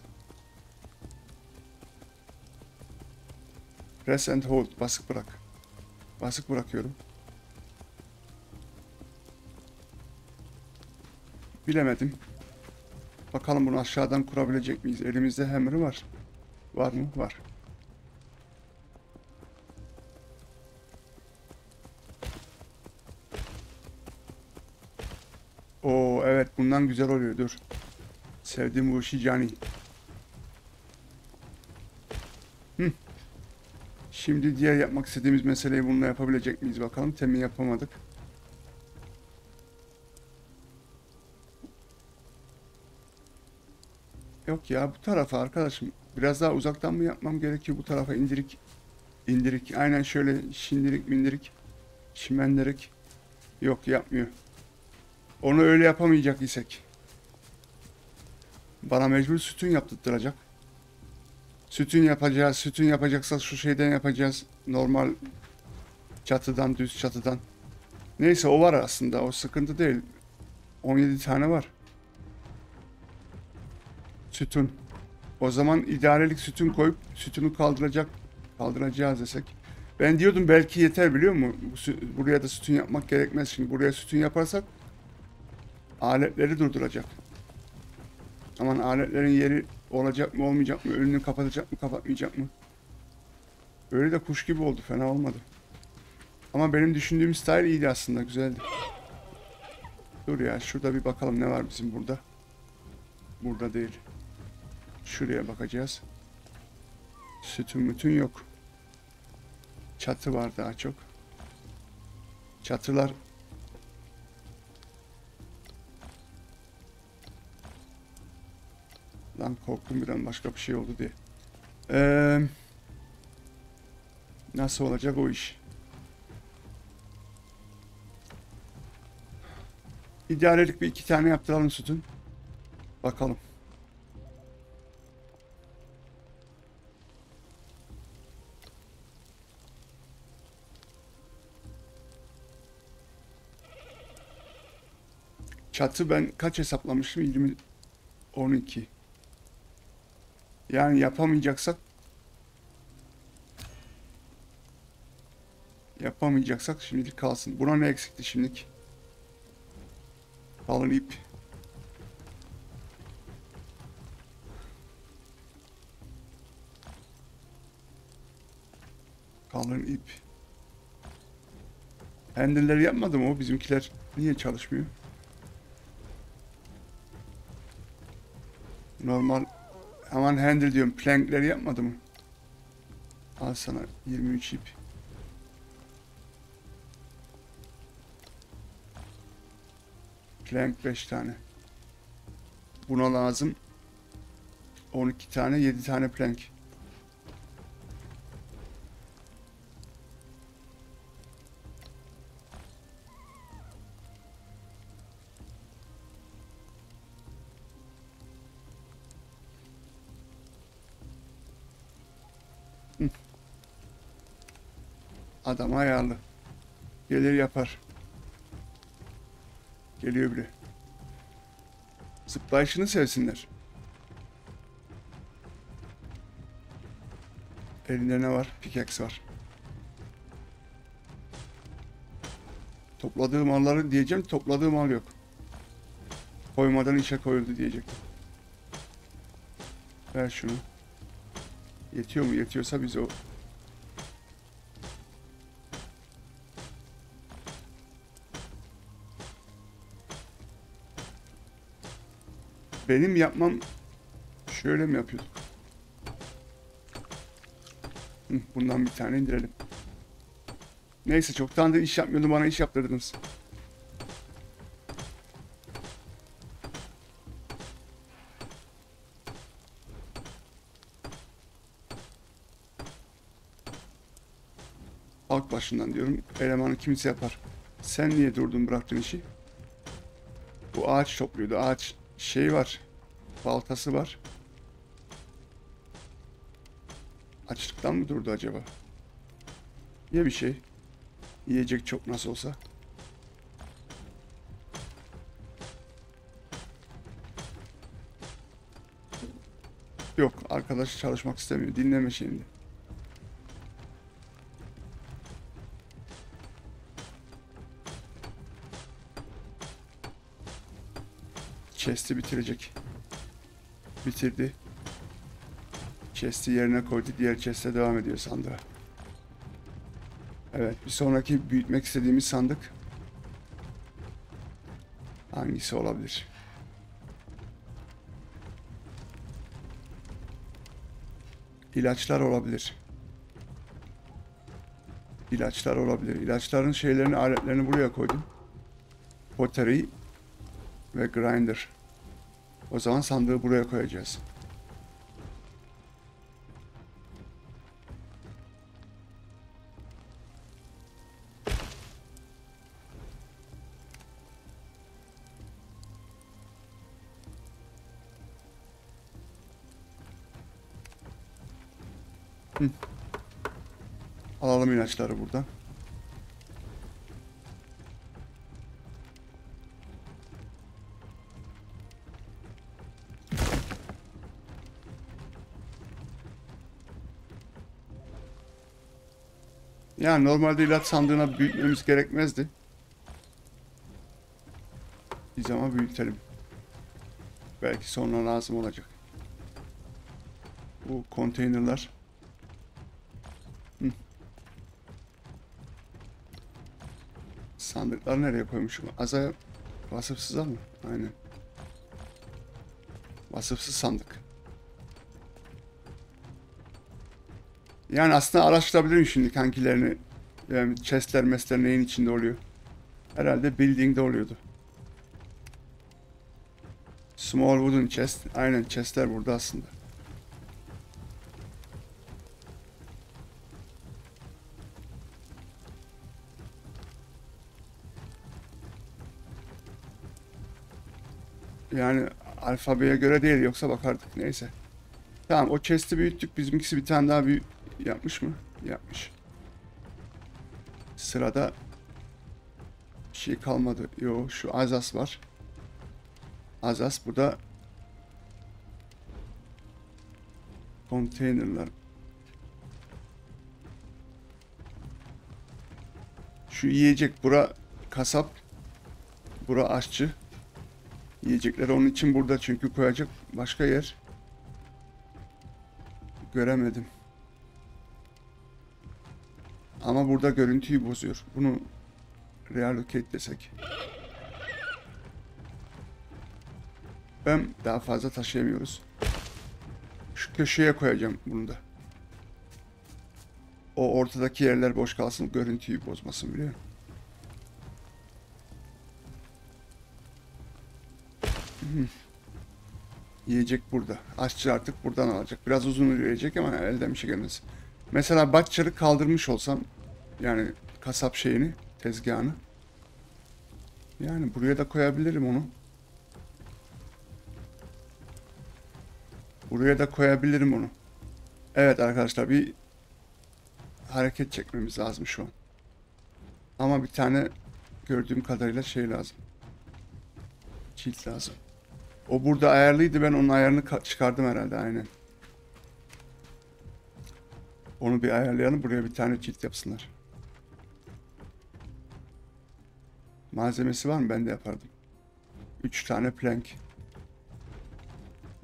Press and hold. Basık bırak. Basık bırakıyorum. Bilemedim. Bakalım bunu aşağıdan kurabilecek miyiz? Elimizde hammer'ı var. Var mı? Var. Oo evet bundan güzel oluyor dur. Sevdiğim bu işi cani. Şimdi diğer yapmak istediğimiz meseleyi bununla yapabilecek miyiz bakalım. Temin yapamadık. Yok ya bu tarafa arkadaşım. Biraz daha uzaktan mı yapmam gerekiyor bu tarafa indirik. indirik. Aynen şöyle şindirik mindirik. Çimendirik. Yok yapmıyor. Onu öyle yapamayacak isek. Bana mecbur sütun yaptırtacak. Sütun yapacağız. Sütun yapacaksak şu şeyden yapacağız. Normal çatıdan, düz çatıdan. Neyse o var aslında. O sıkıntı değil. 17 tane var. Sütun. O zaman idarelik sütun koyup sütunu kaldıracak kaldıracağız desek. Ben diyordum belki yeter biliyor musun? Buraya da sütun yapmak gerekmez. Şimdi buraya sütun yaparsak aletleri durduracak. Aman aletlerin yeri olacak mı olmayacak mı? Önünü kapatacak mı kapatmayacak mı? Öyle de kuş gibi oldu. Fena olmadı. Ama benim düşündüğüm style iyiydi aslında. Güzeldi. Dur ya şurada bir bakalım ne var bizim burada. Burada değil. Şuraya bakacağız. Sütun mütün yok. Çatı var daha çok. Çatılar Lan korktum bir an başka bir şey oldu diye. Ee, nasıl olacak o iş? İdarelik bir iki tane yaptıralım sütun. Bakalım. Çatı ben kaç hesaplamıştım? 20 12. Yani yapamayacaksak yapamayacaksak şimdilik kalsın. Buna ne eksikti şimdilik? Kalın ip. Kalın ip. Handle'leri yapmadı mı o? Bizimkiler niye çalışmıyor? Normal aman handle diyorum. Plankleri yapmadı mı? Al sana 23 ip. Plank 5 tane. Buna lazım 12 tane 7 tane plank. Adam ayarlı. Gelir yapar. Geliyor bile. Zıplayışını sevsinler. Elinde ne var? Pickaxe var. Topladığı malları diyeceğim, topladığı mal yok. Koymadan işe koyuldu diyecektim. Ver şunu. Yetiyor mu? Yetiyorsa biz o... Benim yapmam... Şöyle mi yapıyorduk? Bundan bir tane indirelim. Neyse çoktan da iş yapmıyordum bana iş yaptırdınız. Halk başından diyorum. Elemanı kimse yapar. Sen niye durdun bıraktın işi? Bu ağaç topluyordu. Ağaç şey var. Baltası var. Açlıktan mı durdu acaba? Ye bir şey. Yiyecek çok nasıl olsa. Yok arkadaş çalışmak istemiyor. Dinleme şimdi. Chest'i bitirecek. Bitirdi. Chest'i yerine koydu. Diğer chest'e devam ediyor sandığa. Evet. Bir sonraki büyütmek istediğimiz sandık. Hangisi olabilir? İlaçlar olabilir. İlaçlar olabilir. İlaçların şeylerini, aletlerini buraya koydum. Pottery ve grinder. O zaman sandığı buraya koyacağız. Hı. Alalım ilaçları buradan. Yani normalde ilaç sandığına büyütmemiz gerekmezdi. Biz ama büyütelim. Belki sonra lazım olacak. Bu konteynerler. Hı. Sandıkları nereye koymuşum? Aza vasıfsıza mı? Aynen. Vasıfsız sandık. Yani aslında araştırabilirim şimdi kankilerini. Yani chestler mesler neyin içinde oluyor. Herhalde building'de oluyordu. Small wooden chest. Aynen chestler burada aslında. Yani alfabeye göre değil yoksa bakardık neyse. Tamam o chest'i büyüttük. Bizimkisi bir tane daha büyü yapmış mı? Yapmış. Sırada bir şey kalmadı. Yo şu Azas var. Azas burada konteynerler. Şu yiyecek bura kasap. Bura aşçı. Yiyecekleri onun için burada çünkü koyacak başka yer göremedim. Ama burada görüntüyü bozuyor. Bunu reallocate desek. Ben daha fazla taşıyamıyoruz. Şu köşeye koyacağım bunu da. O ortadaki yerler boş kalsın, görüntüyü bozmasın biliyor musun? Hı. Yiyecek burada. Aşçı artık buradan alacak. Biraz uzun yürüyecek ama elden bir şey gelmez. Mesela Butcher'ı kaldırmış olsam yani kasap şeyini, tezgahını. Yani buraya da koyabilirim onu. Buraya da koyabilirim onu. Evet arkadaşlar bir hareket çekmemiz lazım şu an. Ama bir tane gördüğüm kadarıyla şey lazım. Çift lazım. O burada ayarlıydı ben onun ayarını ka- çıkardım herhalde aynen. Onu bir ayarlayalım buraya bir tane çift yapsınlar. Malzemesi var mı? Ben de yapardım. 3 tane plank.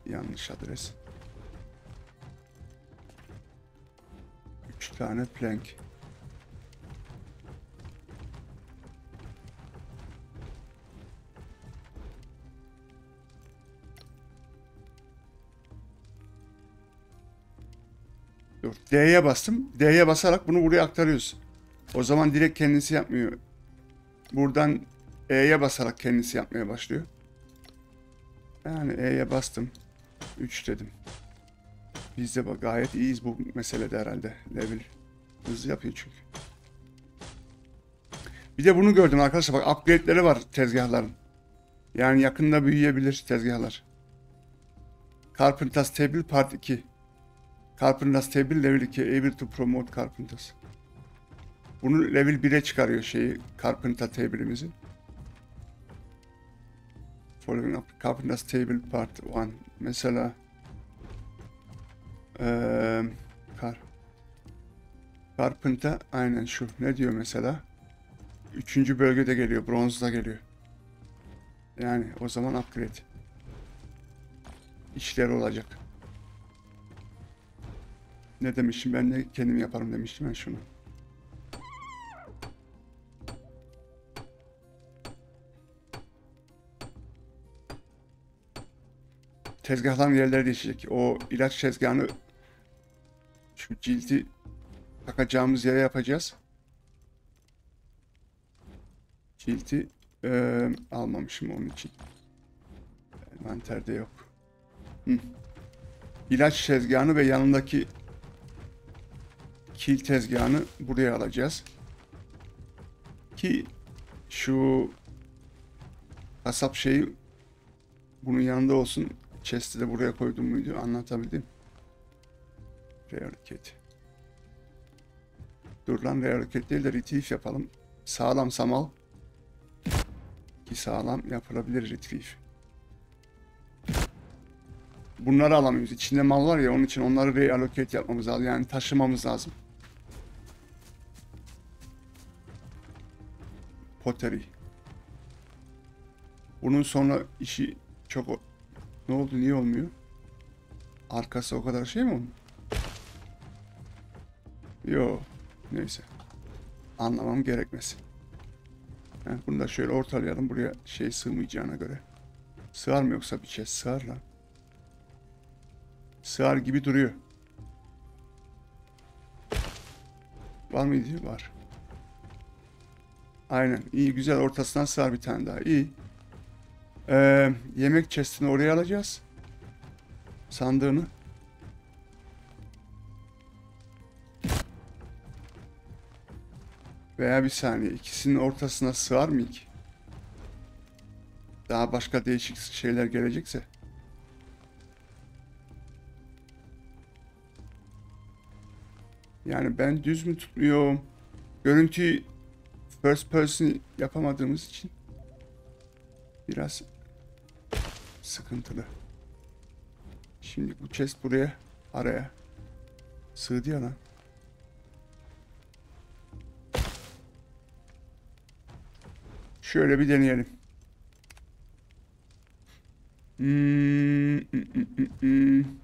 Yanlış adres. 3 tane plank. D'ye bastım. D'ye basarak bunu buraya aktarıyoruz. O zaman direkt kendisi yapmıyor. Buradan E'ye basarak kendisi yapmaya başlıyor. Yani E'ye bastım. 3 dedim. Biz de gayet iyiyiz bu meselede herhalde. Level hızlı yapıyor çünkü. Bir de bunu gördüm arkadaşlar. Bak upgrade'leri var tezgahların. Yani yakında büyüyebilir tezgahlar. Carpenter's Table Part 2. Carpenter's Table Level 2. Able to promote Carpenters. Bunu level 1'e çıkarıyor şeyi. Carpenter Table'imizi. Following up Carpenter's Table Part 1. Mesela Car Carpenter aynen şu. Ne diyor mesela? Üçüncü bölgede geliyor. Bronzda geliyor. Yani o zaman upgrade. İşleri olacak. Ne demiştim ben de kendim yaparım demiştim ben şunu. Tezgahların yerleri değişecek. O ilaç tezgahını şu cildi takacağımız yere yapacağız. Cildi eee, almamışım onun için. Envanterde yok. Hı. İlaç tezgahını ve yanındaki kil tezgahını buraya alacağız. Ki şu kasap şeyi bunun yanında olsun. Chest'i de buraya koydum muydu anlatabildim. Reallocate. Dur lan reallocate değil de retrieve yapalım. Sağlam samal. Ki sağlam yapılabilir retrieve. Bunları alamıyoruz. İçinde mal var ya onun için onları reallocate yapmamız lazım. Yani taşımamız lazım. Pottery. Bunun sonra işi çok ne oldu niye olmuyor? Arkası o kadar şey mi oldu? Yo neyse. Anlamam gerekmez. Yani bunu da şöyle ortalayalım buraya şey sığmayacağına göre. Sığar mı yoksa bir şey sığar lan. Sığar gibi duruyor. Var mıydı? Var. Aynen. iyi güzel ortasından sığar bir tane daha. İyi. Ee, yemek chestini oraya alacağız. Sandığını. Veya bir saniye. ikisinin ortasına sığar mı ki? Daha başka değişik şeyler gelecekse. Yani ben düz mü tutmuyorum? Görüntüyü first person yapamadığımız için biraz sıkıntılı. Şimdi bu chest buraya araya sığdı ya lan. Şöyle bir deneyelim. Hmm, mm, mm, mm, mm.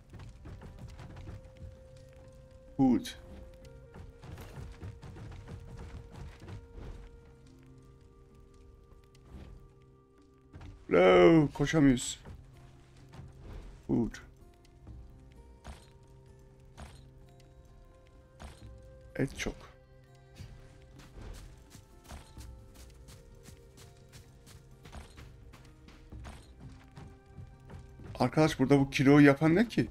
No, koşamıyoruz. Food. Et çok. Arkadaş burada bu kiloyu yapan ne ki?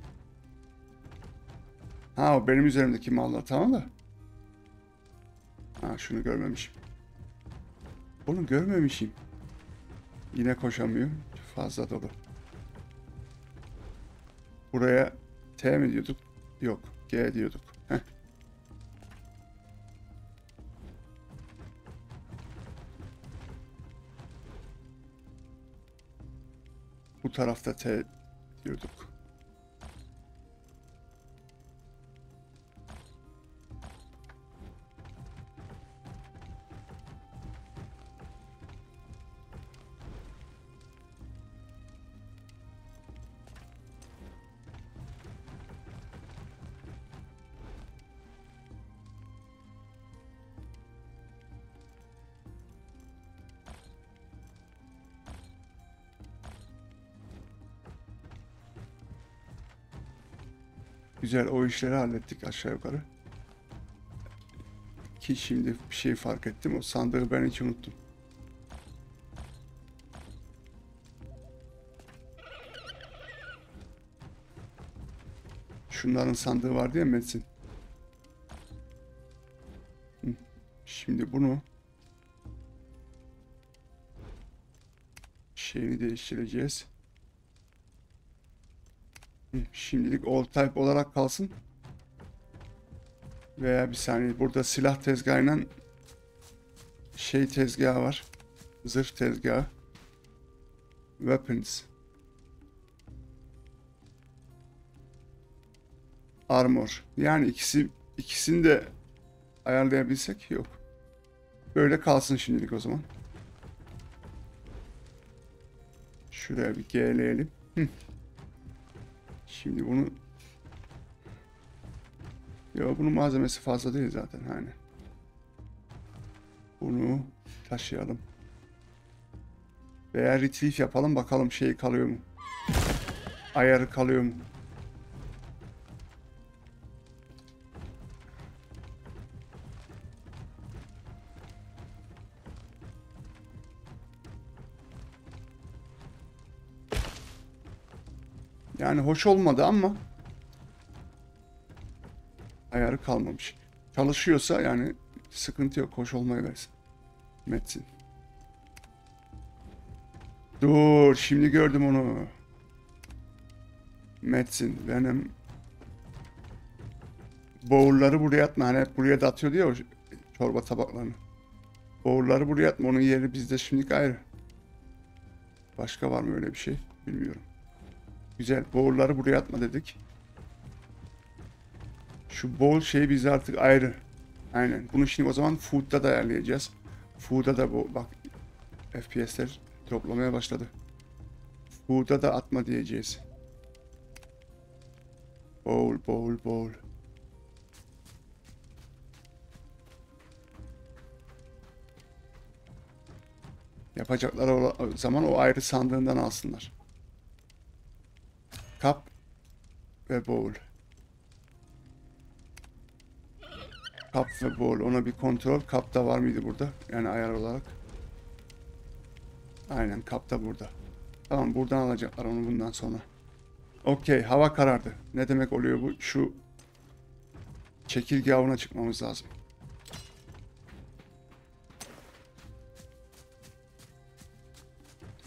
Ha o benim üzerimdeki mallar tamam da. Ha şunu görmemişim. Bunu görmemişim. Yine koşamıyor. Fazla dolu. Buraya T mi diyorduk? Yok. G diyorduk. Heh. Bu tarafta T diyorduk. Güzel o işleri hallettik aşağı yukarı. Ki şimdi bir şey fark ettim. O sandığı ben hiç unuttum. Şunların sandığı vardı ya Metin. Şimdi bunu şeyini değiştireceğiz. Şimdilik all type olarak kalsın. Veya bir saniye burada silah tezgahıyla şey tezgahı var. Zırh tezgahı. Weapons. Armor. Yani ikisi ikisini de ayarlayabilsek yok. Böyle kalsın şimdilik o zaman. Şuraya bir G'leyelim. Hı. Şimdi bunu Yo bunun malzemesi fazla değil zaten hani. Bunu taşıyalım. Veya retrieve yapalım bakalım şey kalıyor mu? Ayarı kalıyor mu? Yani hoş olmadı ama ayarı kalmamış. Çalışıyorsa yani sıkıntı yok. Hoş olmayı versin. Metsin. Dur şimdi gördüm onu. Metsin benim boğulları buraya atma. Hani hep buraya da o çorba tabaklarını. Boğulları buraya atma. Onun yeri bizde şimdilik ayrı. Başka var mı öyle bir şey? Bilmiyorum. Güzel. Boğulları buraya atma dedik. Şu bowl şey bize artık ayrı. Aynen. Bunu şimdi o zaman food'da da ayarlayacağız. Food'da da bu bak FPS'ler toplamaya başladı. Food'da da atma diyeceğiz. Bowl, bowl, bowl. Yapacakları zaman o ayrı sandığından alsınlar. Kap ve bowl. Kap ve bowl. Ona bir kontrol. Kap da var mıydı burada? Yani ayar olarak. Aynen kap da burada. Tamam buradan alacaklar onu bundan sonra. Okey hava karardı. Ne demek oluyor bu? Şu çekirge avına çıkmamız lazım.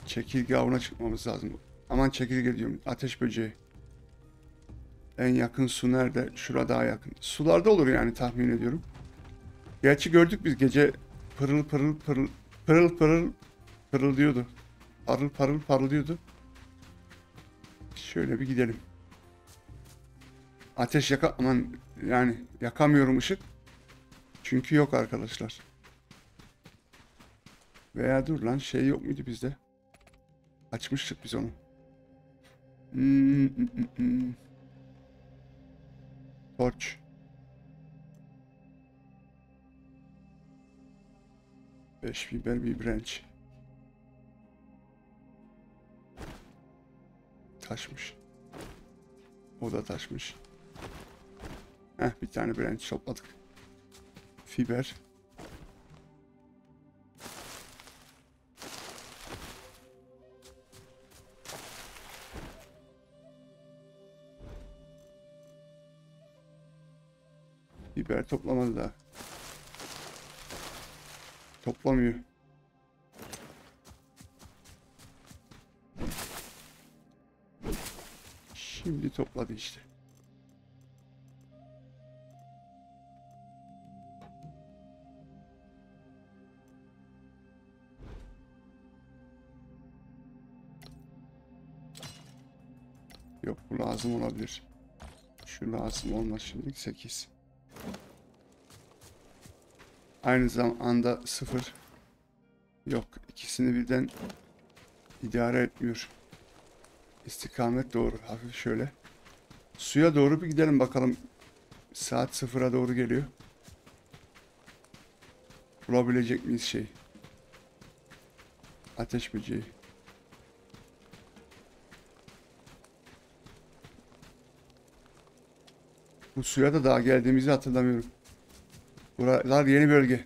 Çekirge avına çıkmamız lazım. Aman çekirge diyorum. Ateş böceği. En yakın su nerede? Şurada daha yakın. Sularda olur yani tahmin ediyorum. Gerçi gördük biz gece pırıl pırıl pırıl pırıl pırıl pırıl diyordu. Parıl parıl parlıyordu. Şöyle bir gidelim. Ateş yaka aman yani yakamıyorum ışık. Çünkü yok arkadaşlar. Veya dur lan şey yok muydu bizde? Açmıştık biz onu. Torch. Beş biber bir branch. Taşmış. O da taşmış. Heh bir tane branch topladık. Fiber. Biber toplamadı da. Toplamıyor. Şimdi topladı işte. Yok bu lazım olabilir. Şu lazım olmaz şimdi 8. Aynı zamanda 0. Yok ikisini birden idare etmiyor. İstikamet doğru. Hafif şöyle. Suya doğru bir gidelim bakalım. Saat sıfıra doğru geliyor. Bulabilecek miyiz şey? Ateş böceği. Bu suya da daha geldiğimizi hatırlamıyorum. Buralar yeni bölge.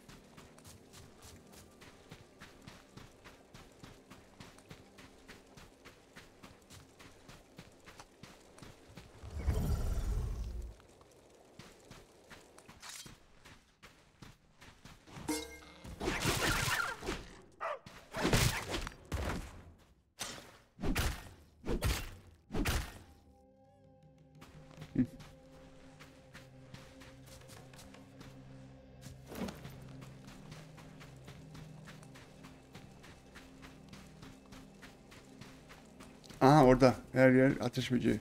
Ateş böceği.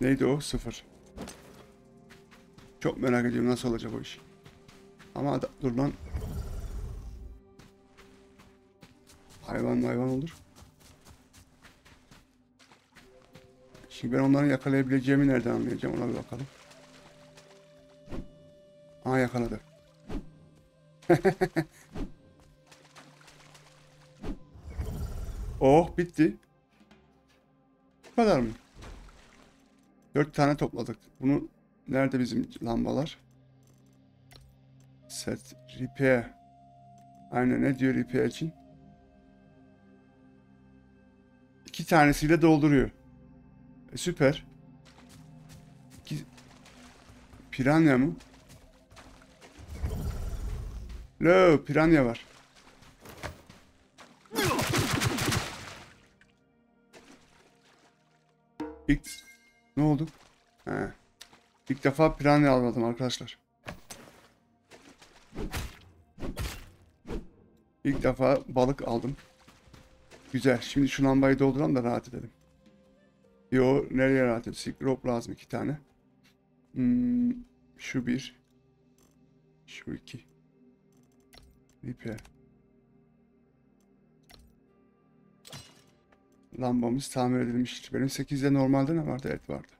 Neydi o? Sıfır. Çok merak ediyorum nasıl olacak o iş. Ama dur lan. Hayvan hayvan olur. Şimdi ben onların yakalayabileceğimi nereden anlayacağım ona bir bakalım. Aa yakaladı. <laughs> Oh bitti. Kadar mı? Dört tane topladık. Bunu nerede bizim lambalar? Set repair. Aynen ne diyor repair için? İki tanesiyle dolduruyor. E, süper. İki... Piranha mı? Lo, piranha var. İlk... Ne oldu? He. İlk defa piranha almadım arkadaşlar. İlk defa balık aldım. Güzel. Şimdi şu lambayı dolduralım da rahat edelim. Yo nereye rahat edelim? Rope lazım iki tane. Hmm, şu bir. Şu iki. İpe. Lambamız tamir edilmiştir. Benim 8'de normalde ne vardı? Evet vardı.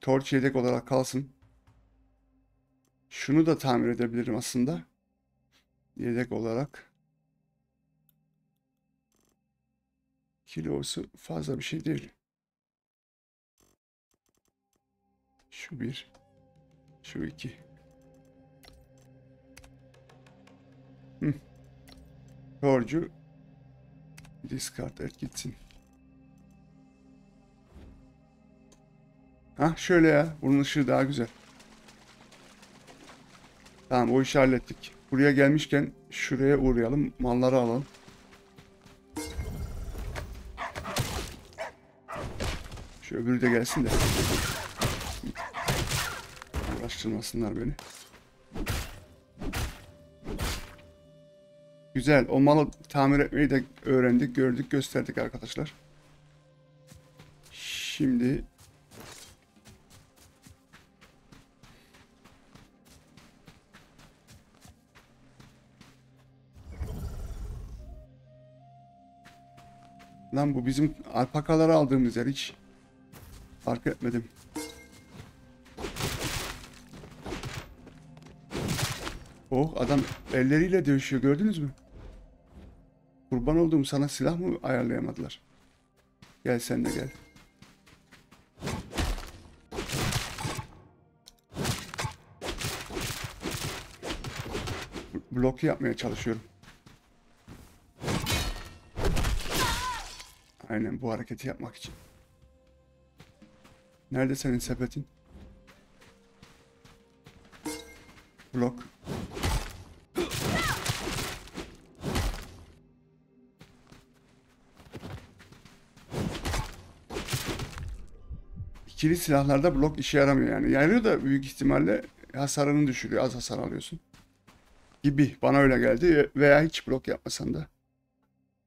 Torch yedek olarak kalsın. Şunu da tamir edebilirim aslında. Yedek olarak. Kilosu fazla bir şey değil. Şu bir. Şu iki. Hı. Torcu discard et gitsin. Ha şöyle ya. Bunun ışığı daha güzel. Tamam o işi hallettik. Buraya gelmişken şuraya uğrayalım. Malları alalım. Şu öbürü de gelsin de. Uğraştırmasınlar beni. Güzel. O malı tamir etmeyi de öğrendik, gördük, gösterdik arkadaşlar. Şimdi Lan bu bizim alpakaları aldığımız yer hiç fark etmedim. Oh adam elleriyle dövüşüyor gördünüz mü? Kurban olduğum sana silah mı ayarlayamadılar? Gel sen de gel. Blok yapmaya çalışıyorum. Aynen bu hareketi yapmak için. Nerede senin sepetin? Blok. İkili silahlarda blok işe yaramıyor yani. Yarıyor da büyük ihtimalle hasarını düşürüyor. Az hasar alıyorsun. Gibi bana öyle geldi. Veya hiç blok yapmasan da.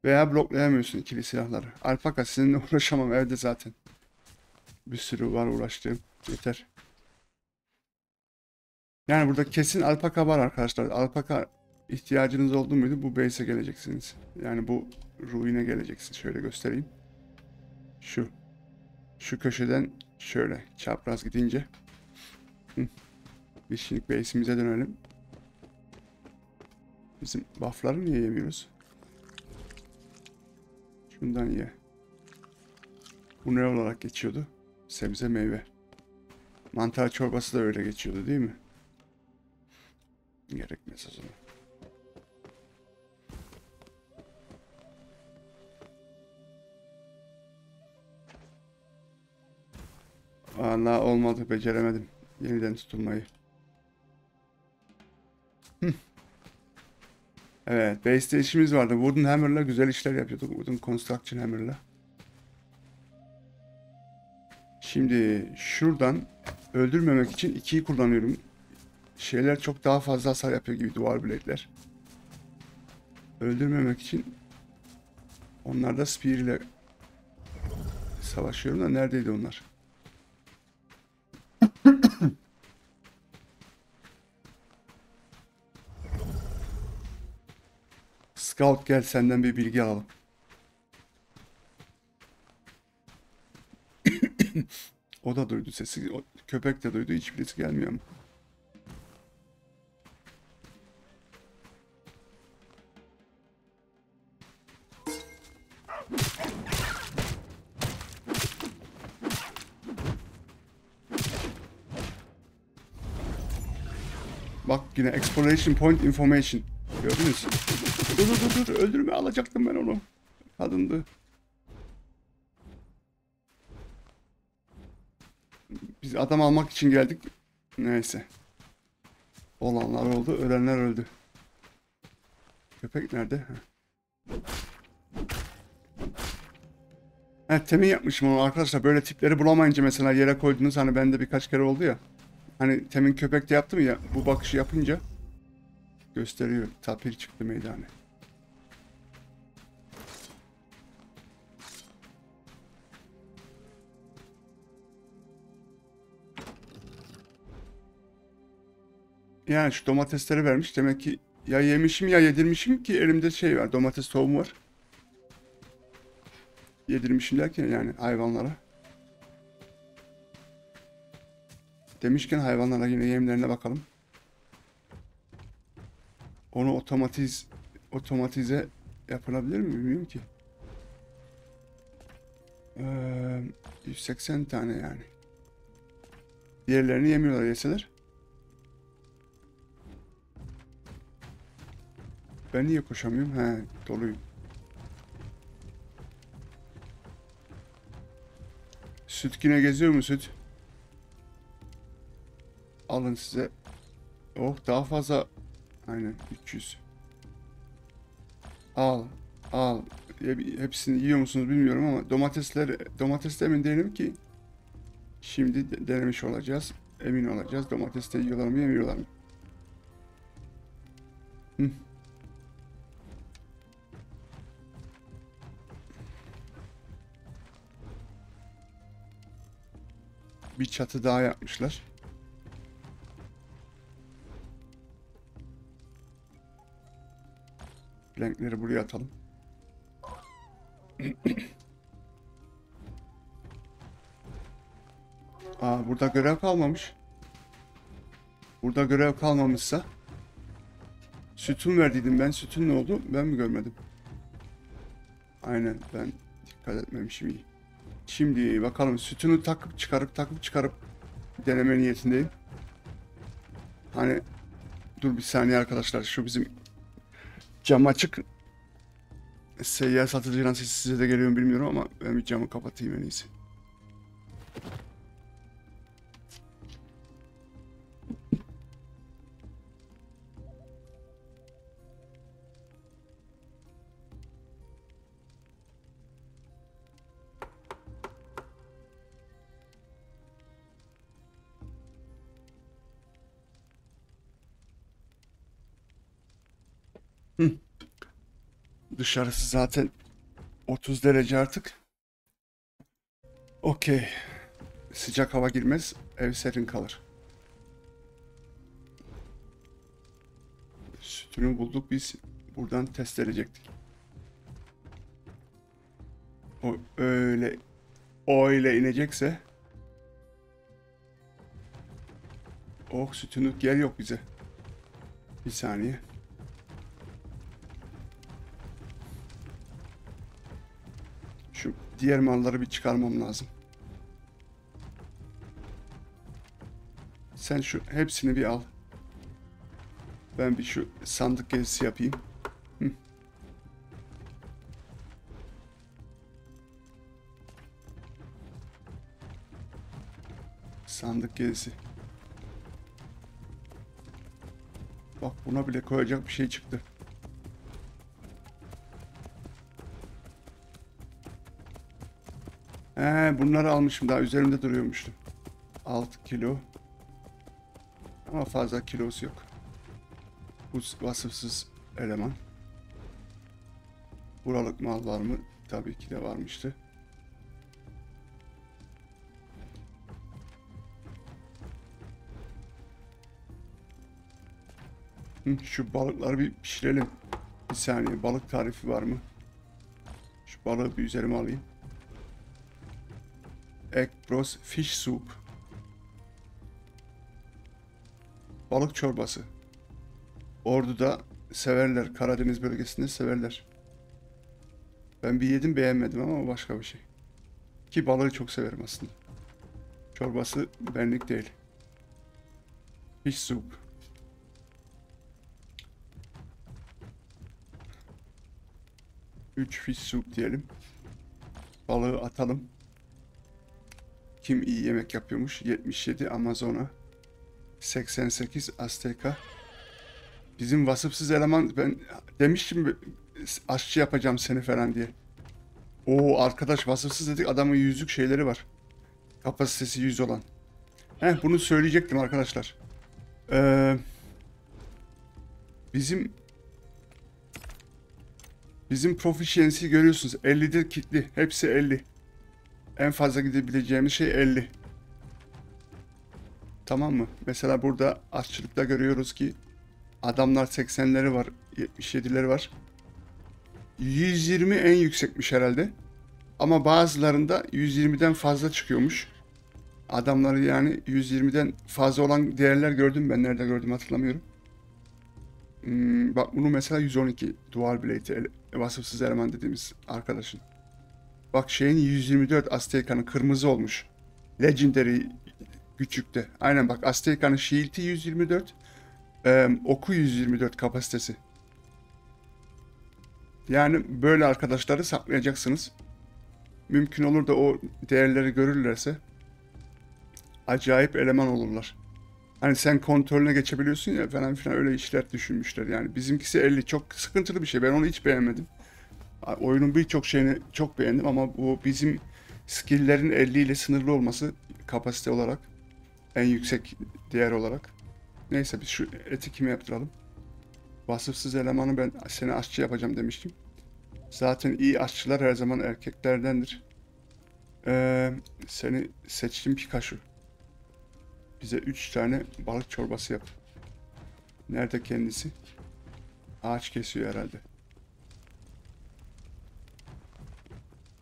Veya bloklayamıyorsun ikili silahları. Alpaka sizinle <laughs> uğraşamam evde zaten. Bir sürü var uğraştığım. Yeter. Yani burada kesin alpaka var arkadaşlar. Alpaka ihtiyacınız oldu muydu bu base'e geleceksiniz. Yani bu ruine geleceksiniz. Şöyle göstereyim. Şu. Şu köşeden şöyle çapraz gidince. Hı. Biz şimdi base'imize dönelim. Bizim buff'ları niye yemiyoruz? Şundan ye. Bu ne olarak geçiyordu? Sebze meyve. Mantar çorbası da öyle geçiyordu değil mi? Gerekmez o zaman. Vallahi olmadı beceremedim. Yeniden tutulmayı. Evet, base'te işimiz vardı. Wooden Hammer'la güzel işler yapıyorduk. Wooden Construction Hammer'la. Şimdi şuradan öldürmemek için 2'yi kullanıyorum. Şeyler çok daha fazla hasar yapıyor gibi duvar blade'ler. Öldürmemek için onlarda spear ile savaşıyorum da neredeydi onlar? Scout gel senden bir bilgi alalım. <coughs> o da duydu sesi. o- köpek de duydu. Hiçbirisi gelmiyor ama. Bak yine exploration point information. Gördünüz. Dur dur dur dur öldürme alacaktım ben onu. Kadındı. Biz adam almak için geldik. Neyse. Olanlar oldu, ölenler öldü. Köpek nerede? Evet temin yapmışım onu arkadaşlar. Böyle tipleri bulamayınca mesela yere koydunuz. Hani bende birkaç kere oldu ya. Hani temin köpekte yaptım ya. Bu bakışı yapınca gösteriyor. Tapir çıktı meydana. Yani şu domatesleri vermiş. Demek ki ya yemişim ya yedirmişim ki elimde şey var. Domates tohumu var. Yedirmişim derken yani hayvanlara. Demişken hayvanlara yine yemlerine bakalım. Onu otomatiz otomatize yapılabilir mi bilmiyorum ki. Ee, 180 tane yani. Diğerlerini yemiyorlar yeseler. Ben niye koşamıyorum? He, doluyum. Süt yine geziyor mu süt? Alın size. Oh daha fazla. Aynen 300. Al. Al. Hep- Hepsini yiyor musunuz bilmiyorum ama domatesler domates de emin değilim ki. Şimdi de- denemiş olacağız. Emin olacağız. Domates de yiyorlar mı yemiyorlar mı? Hı. bir çatı daha yapmışlar. Plankleri buraya atalım. <clears throat> Aa burada görev kalmamış. Burada görev kalmamışsa sütun verdiydim ben. Sütun ne oldu? Ben mi görmedim? Aynen ben dikkat etmemişim iyi. Şimdi bakalım sütunu takıp çıkarıp takıp çıkarıp deneme niyetindeyim. Hani dur bir saniye arkadaşlar şu bizim cam açık. Seyyar satıcının sesi size de geliyor bilmiyorum ama ben bir camı kapatayım en iyisi. Dışarısı zaten 30 derece artık. Okey. Sıcak hava girmez, ev serin kalır. Sütünü bulduk biz. Buradan test edecektik. O öyle o öyle inecekse Oh sütünlük yer yok bize. Bir saniye. Diğer malları bir çıkarmam lazım. Sen şu hepsini bir al. Ben bir şu sandık gezisi yapayım. Sandık gezisi. Bak buna bile koyacak bir şey çıktı. He, bunları almışım daha üzerimde duruyormuştu. 6 kilo. Ama fazla kilosu yok. Bu vasıfsız eleman. Buralık mal var mı? Tabii ki de varmıştı. Şu balıkları bir pişirelim. Bir saniye balık tarifi var mı? Şu balığı bir üzerime alayım. Egg bros fish soup. Balık çorbası. Ordu'da severler. Karadeniz bölgesinde severler. Ben bir yedim beğenmedim ama başka bir şey. Ki balığı çok severim aslında. Çorbası benlik değil. Fish soup. Üç fish soup diyelim. Balığı atalım. Kim iyi yemek yapıyormuş? 77 Amazona. 88 Azteca. Bizim vasıfsız eleman ben demiştim aşçı yapacağım seni falan diye. Oo arkadaş vasıfsız dedik adamın yüzlük şeyleri var. Kapasitesi 100 olan. Heh bunu söyleyecektim arkadaşlar. Ee, bizim bizim proficiency görüyorsunuz 50'de kitli. Hepsi 50. En fazla gidebileceğimiz şey 50. Tamam mı? Mesela burada aşçılıkta görüyoruz ki adamlar 80'leri var, 77'leri var. 120 en yüksekmiş herhalde. Ama bazılarında 120'den fazla çıkıyormuş. Adamları yani 120'den fazla olan değerler gördüm ben. Nerede gördüm hatırlamıyorum. Hmm, bak bunu mesela 112 Dual Blade vasıfsız eleman dediğimiz arkadaşın. Bak şeyin 124 Azteca'nın kırmızı olmuş. Legendary küçükte. Aynen bak Azteca'nın Shield'i 124. eee, oku 124 kapasitesi. Yani böyle arkadaşları saklayacaksınız. Mümkün olur da o değerleri görürlerse acayip eleman olurlar. Hani sen kontrolüne geçebiliyorsun ya falan filan öyle işler düşünmüşler. Yani bizimkisi 50 çok sıkıntılı bir şey. Ben onu hiç beğenmedim. Oyunun birçok şeyini çok beğendim ama bu bizim skill'lerin 50 ile sınırlı olması kapasite olarak en yüksek değer olarak. Neyse biz şu eti kime yaptıralım? Vasıfsız elemanı ben seni aşçı yapacağım demiştim. Zaten iyi aşçılar her zaman erkeklerdendir. Ee, seni seçtim Pikachu. Bize 3 tane balık çorbası yap. Nerede kendisi? Ağaç kesiyor herhalde.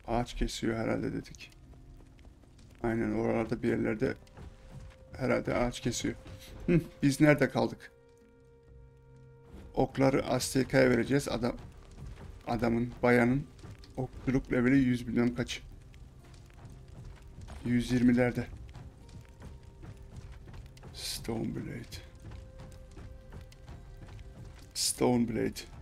Ağaç kesiyor herhalde dedik. Aynen oralarda bir yerlerde herhalde ağaç kesiyor. Biz nerede kaldık? Okları Azteka'ya vereceğiz. Adam adamın, bayanın okçuluk leveli 100 milyon kaç? 120'lerde. Stone Blade. Stone Blade.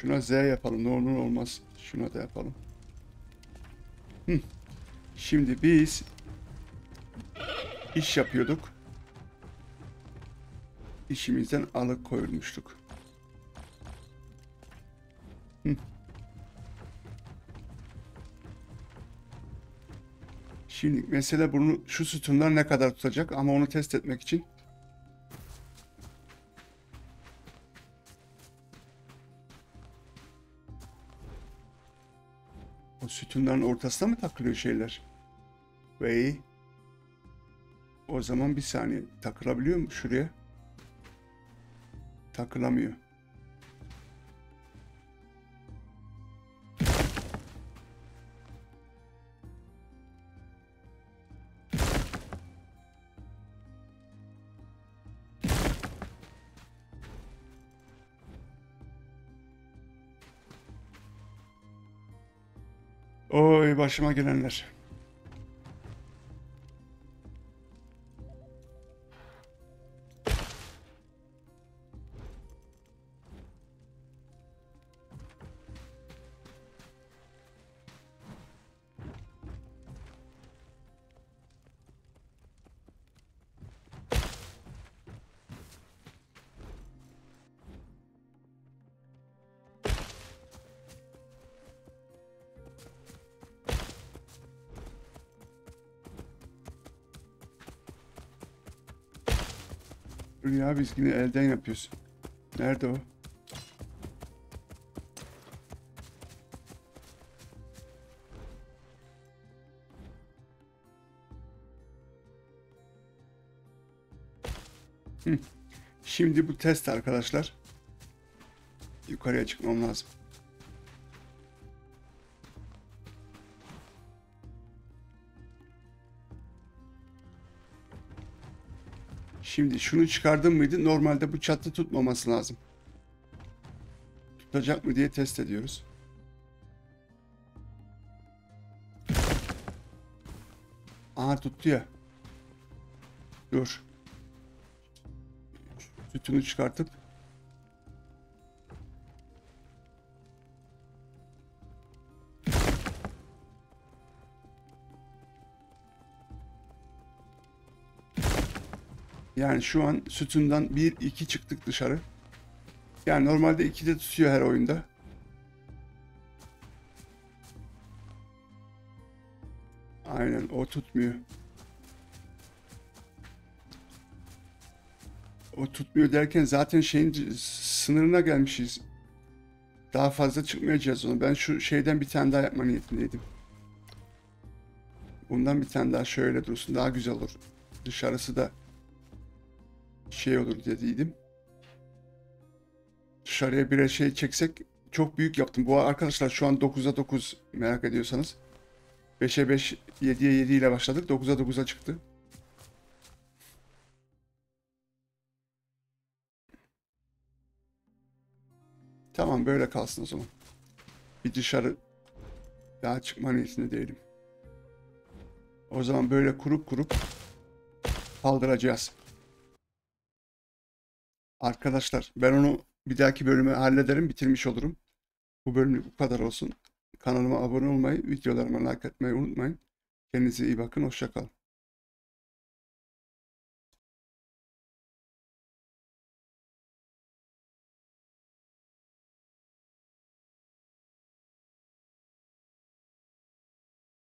Şuna Z yapalım. Ne olur olmaz. Şuna da yapalım. Hı. Şimdi biz iş yapıyorduk. İşimizden alıkoyulmuştuk. Hı. Şimdi mesele bunu şu sütunlar ne kadar tutacak ama onu test etmek için sütunların ortasına mı takılıyor şeyler? Ve o zaman bir saniye takılabiliyor mu şuraya? Takılamıyor. Oy başıma gelenler. Dur ya biz yine elden yapıyoruz. Nerede o? Şimdi bu test arkadaşlar. Yukarıya çıkmam lazım. Şimdi şunu çıkardım mıydı? Normalde bu çatı tutmaması lazım. Tutacak mı diye test ediyoruz. Aha tuttu ya. Dur. Sütünü çıkartıp Yani şu an sütundan 1-2 çıktık dışarı. Yani normalde 2 de tutuyor her oyunda. Aynen o tutmuyor. O tutmuyor derken zaten şeyin sınırına gelmişiz. Daha fazla çıkmayacağız onu. Ben şu şeyden bir tane daha yapma niyetindeydim. Bundan bir tane daha şöyle dursun. Daha güzel olur. Dışarısı da şey olur dediydim. Dışarıya birer şey çeksek çok büyük yaptım. Bu arkadaşlar şu an 9'a 9 merak ediyorsanız. 5'e 5, 7'ye 7 ile başladık. 9'a 9'a çıktı. Tamam böyle kalsın o zaman. Bir dışarı daha çıkma niyetinde değilim. O zaman böyle kurup kurup kaldıracağız. Arkadaşlar ben onu bir dahaki bölüme hallederim bitirmiş olurum. Bu bölümlük bu kadar olsun. Kanalıma abone olmayı, videolarıma like etmeyi unutmayın. Kendinize iyi bakın, hoşça kalın.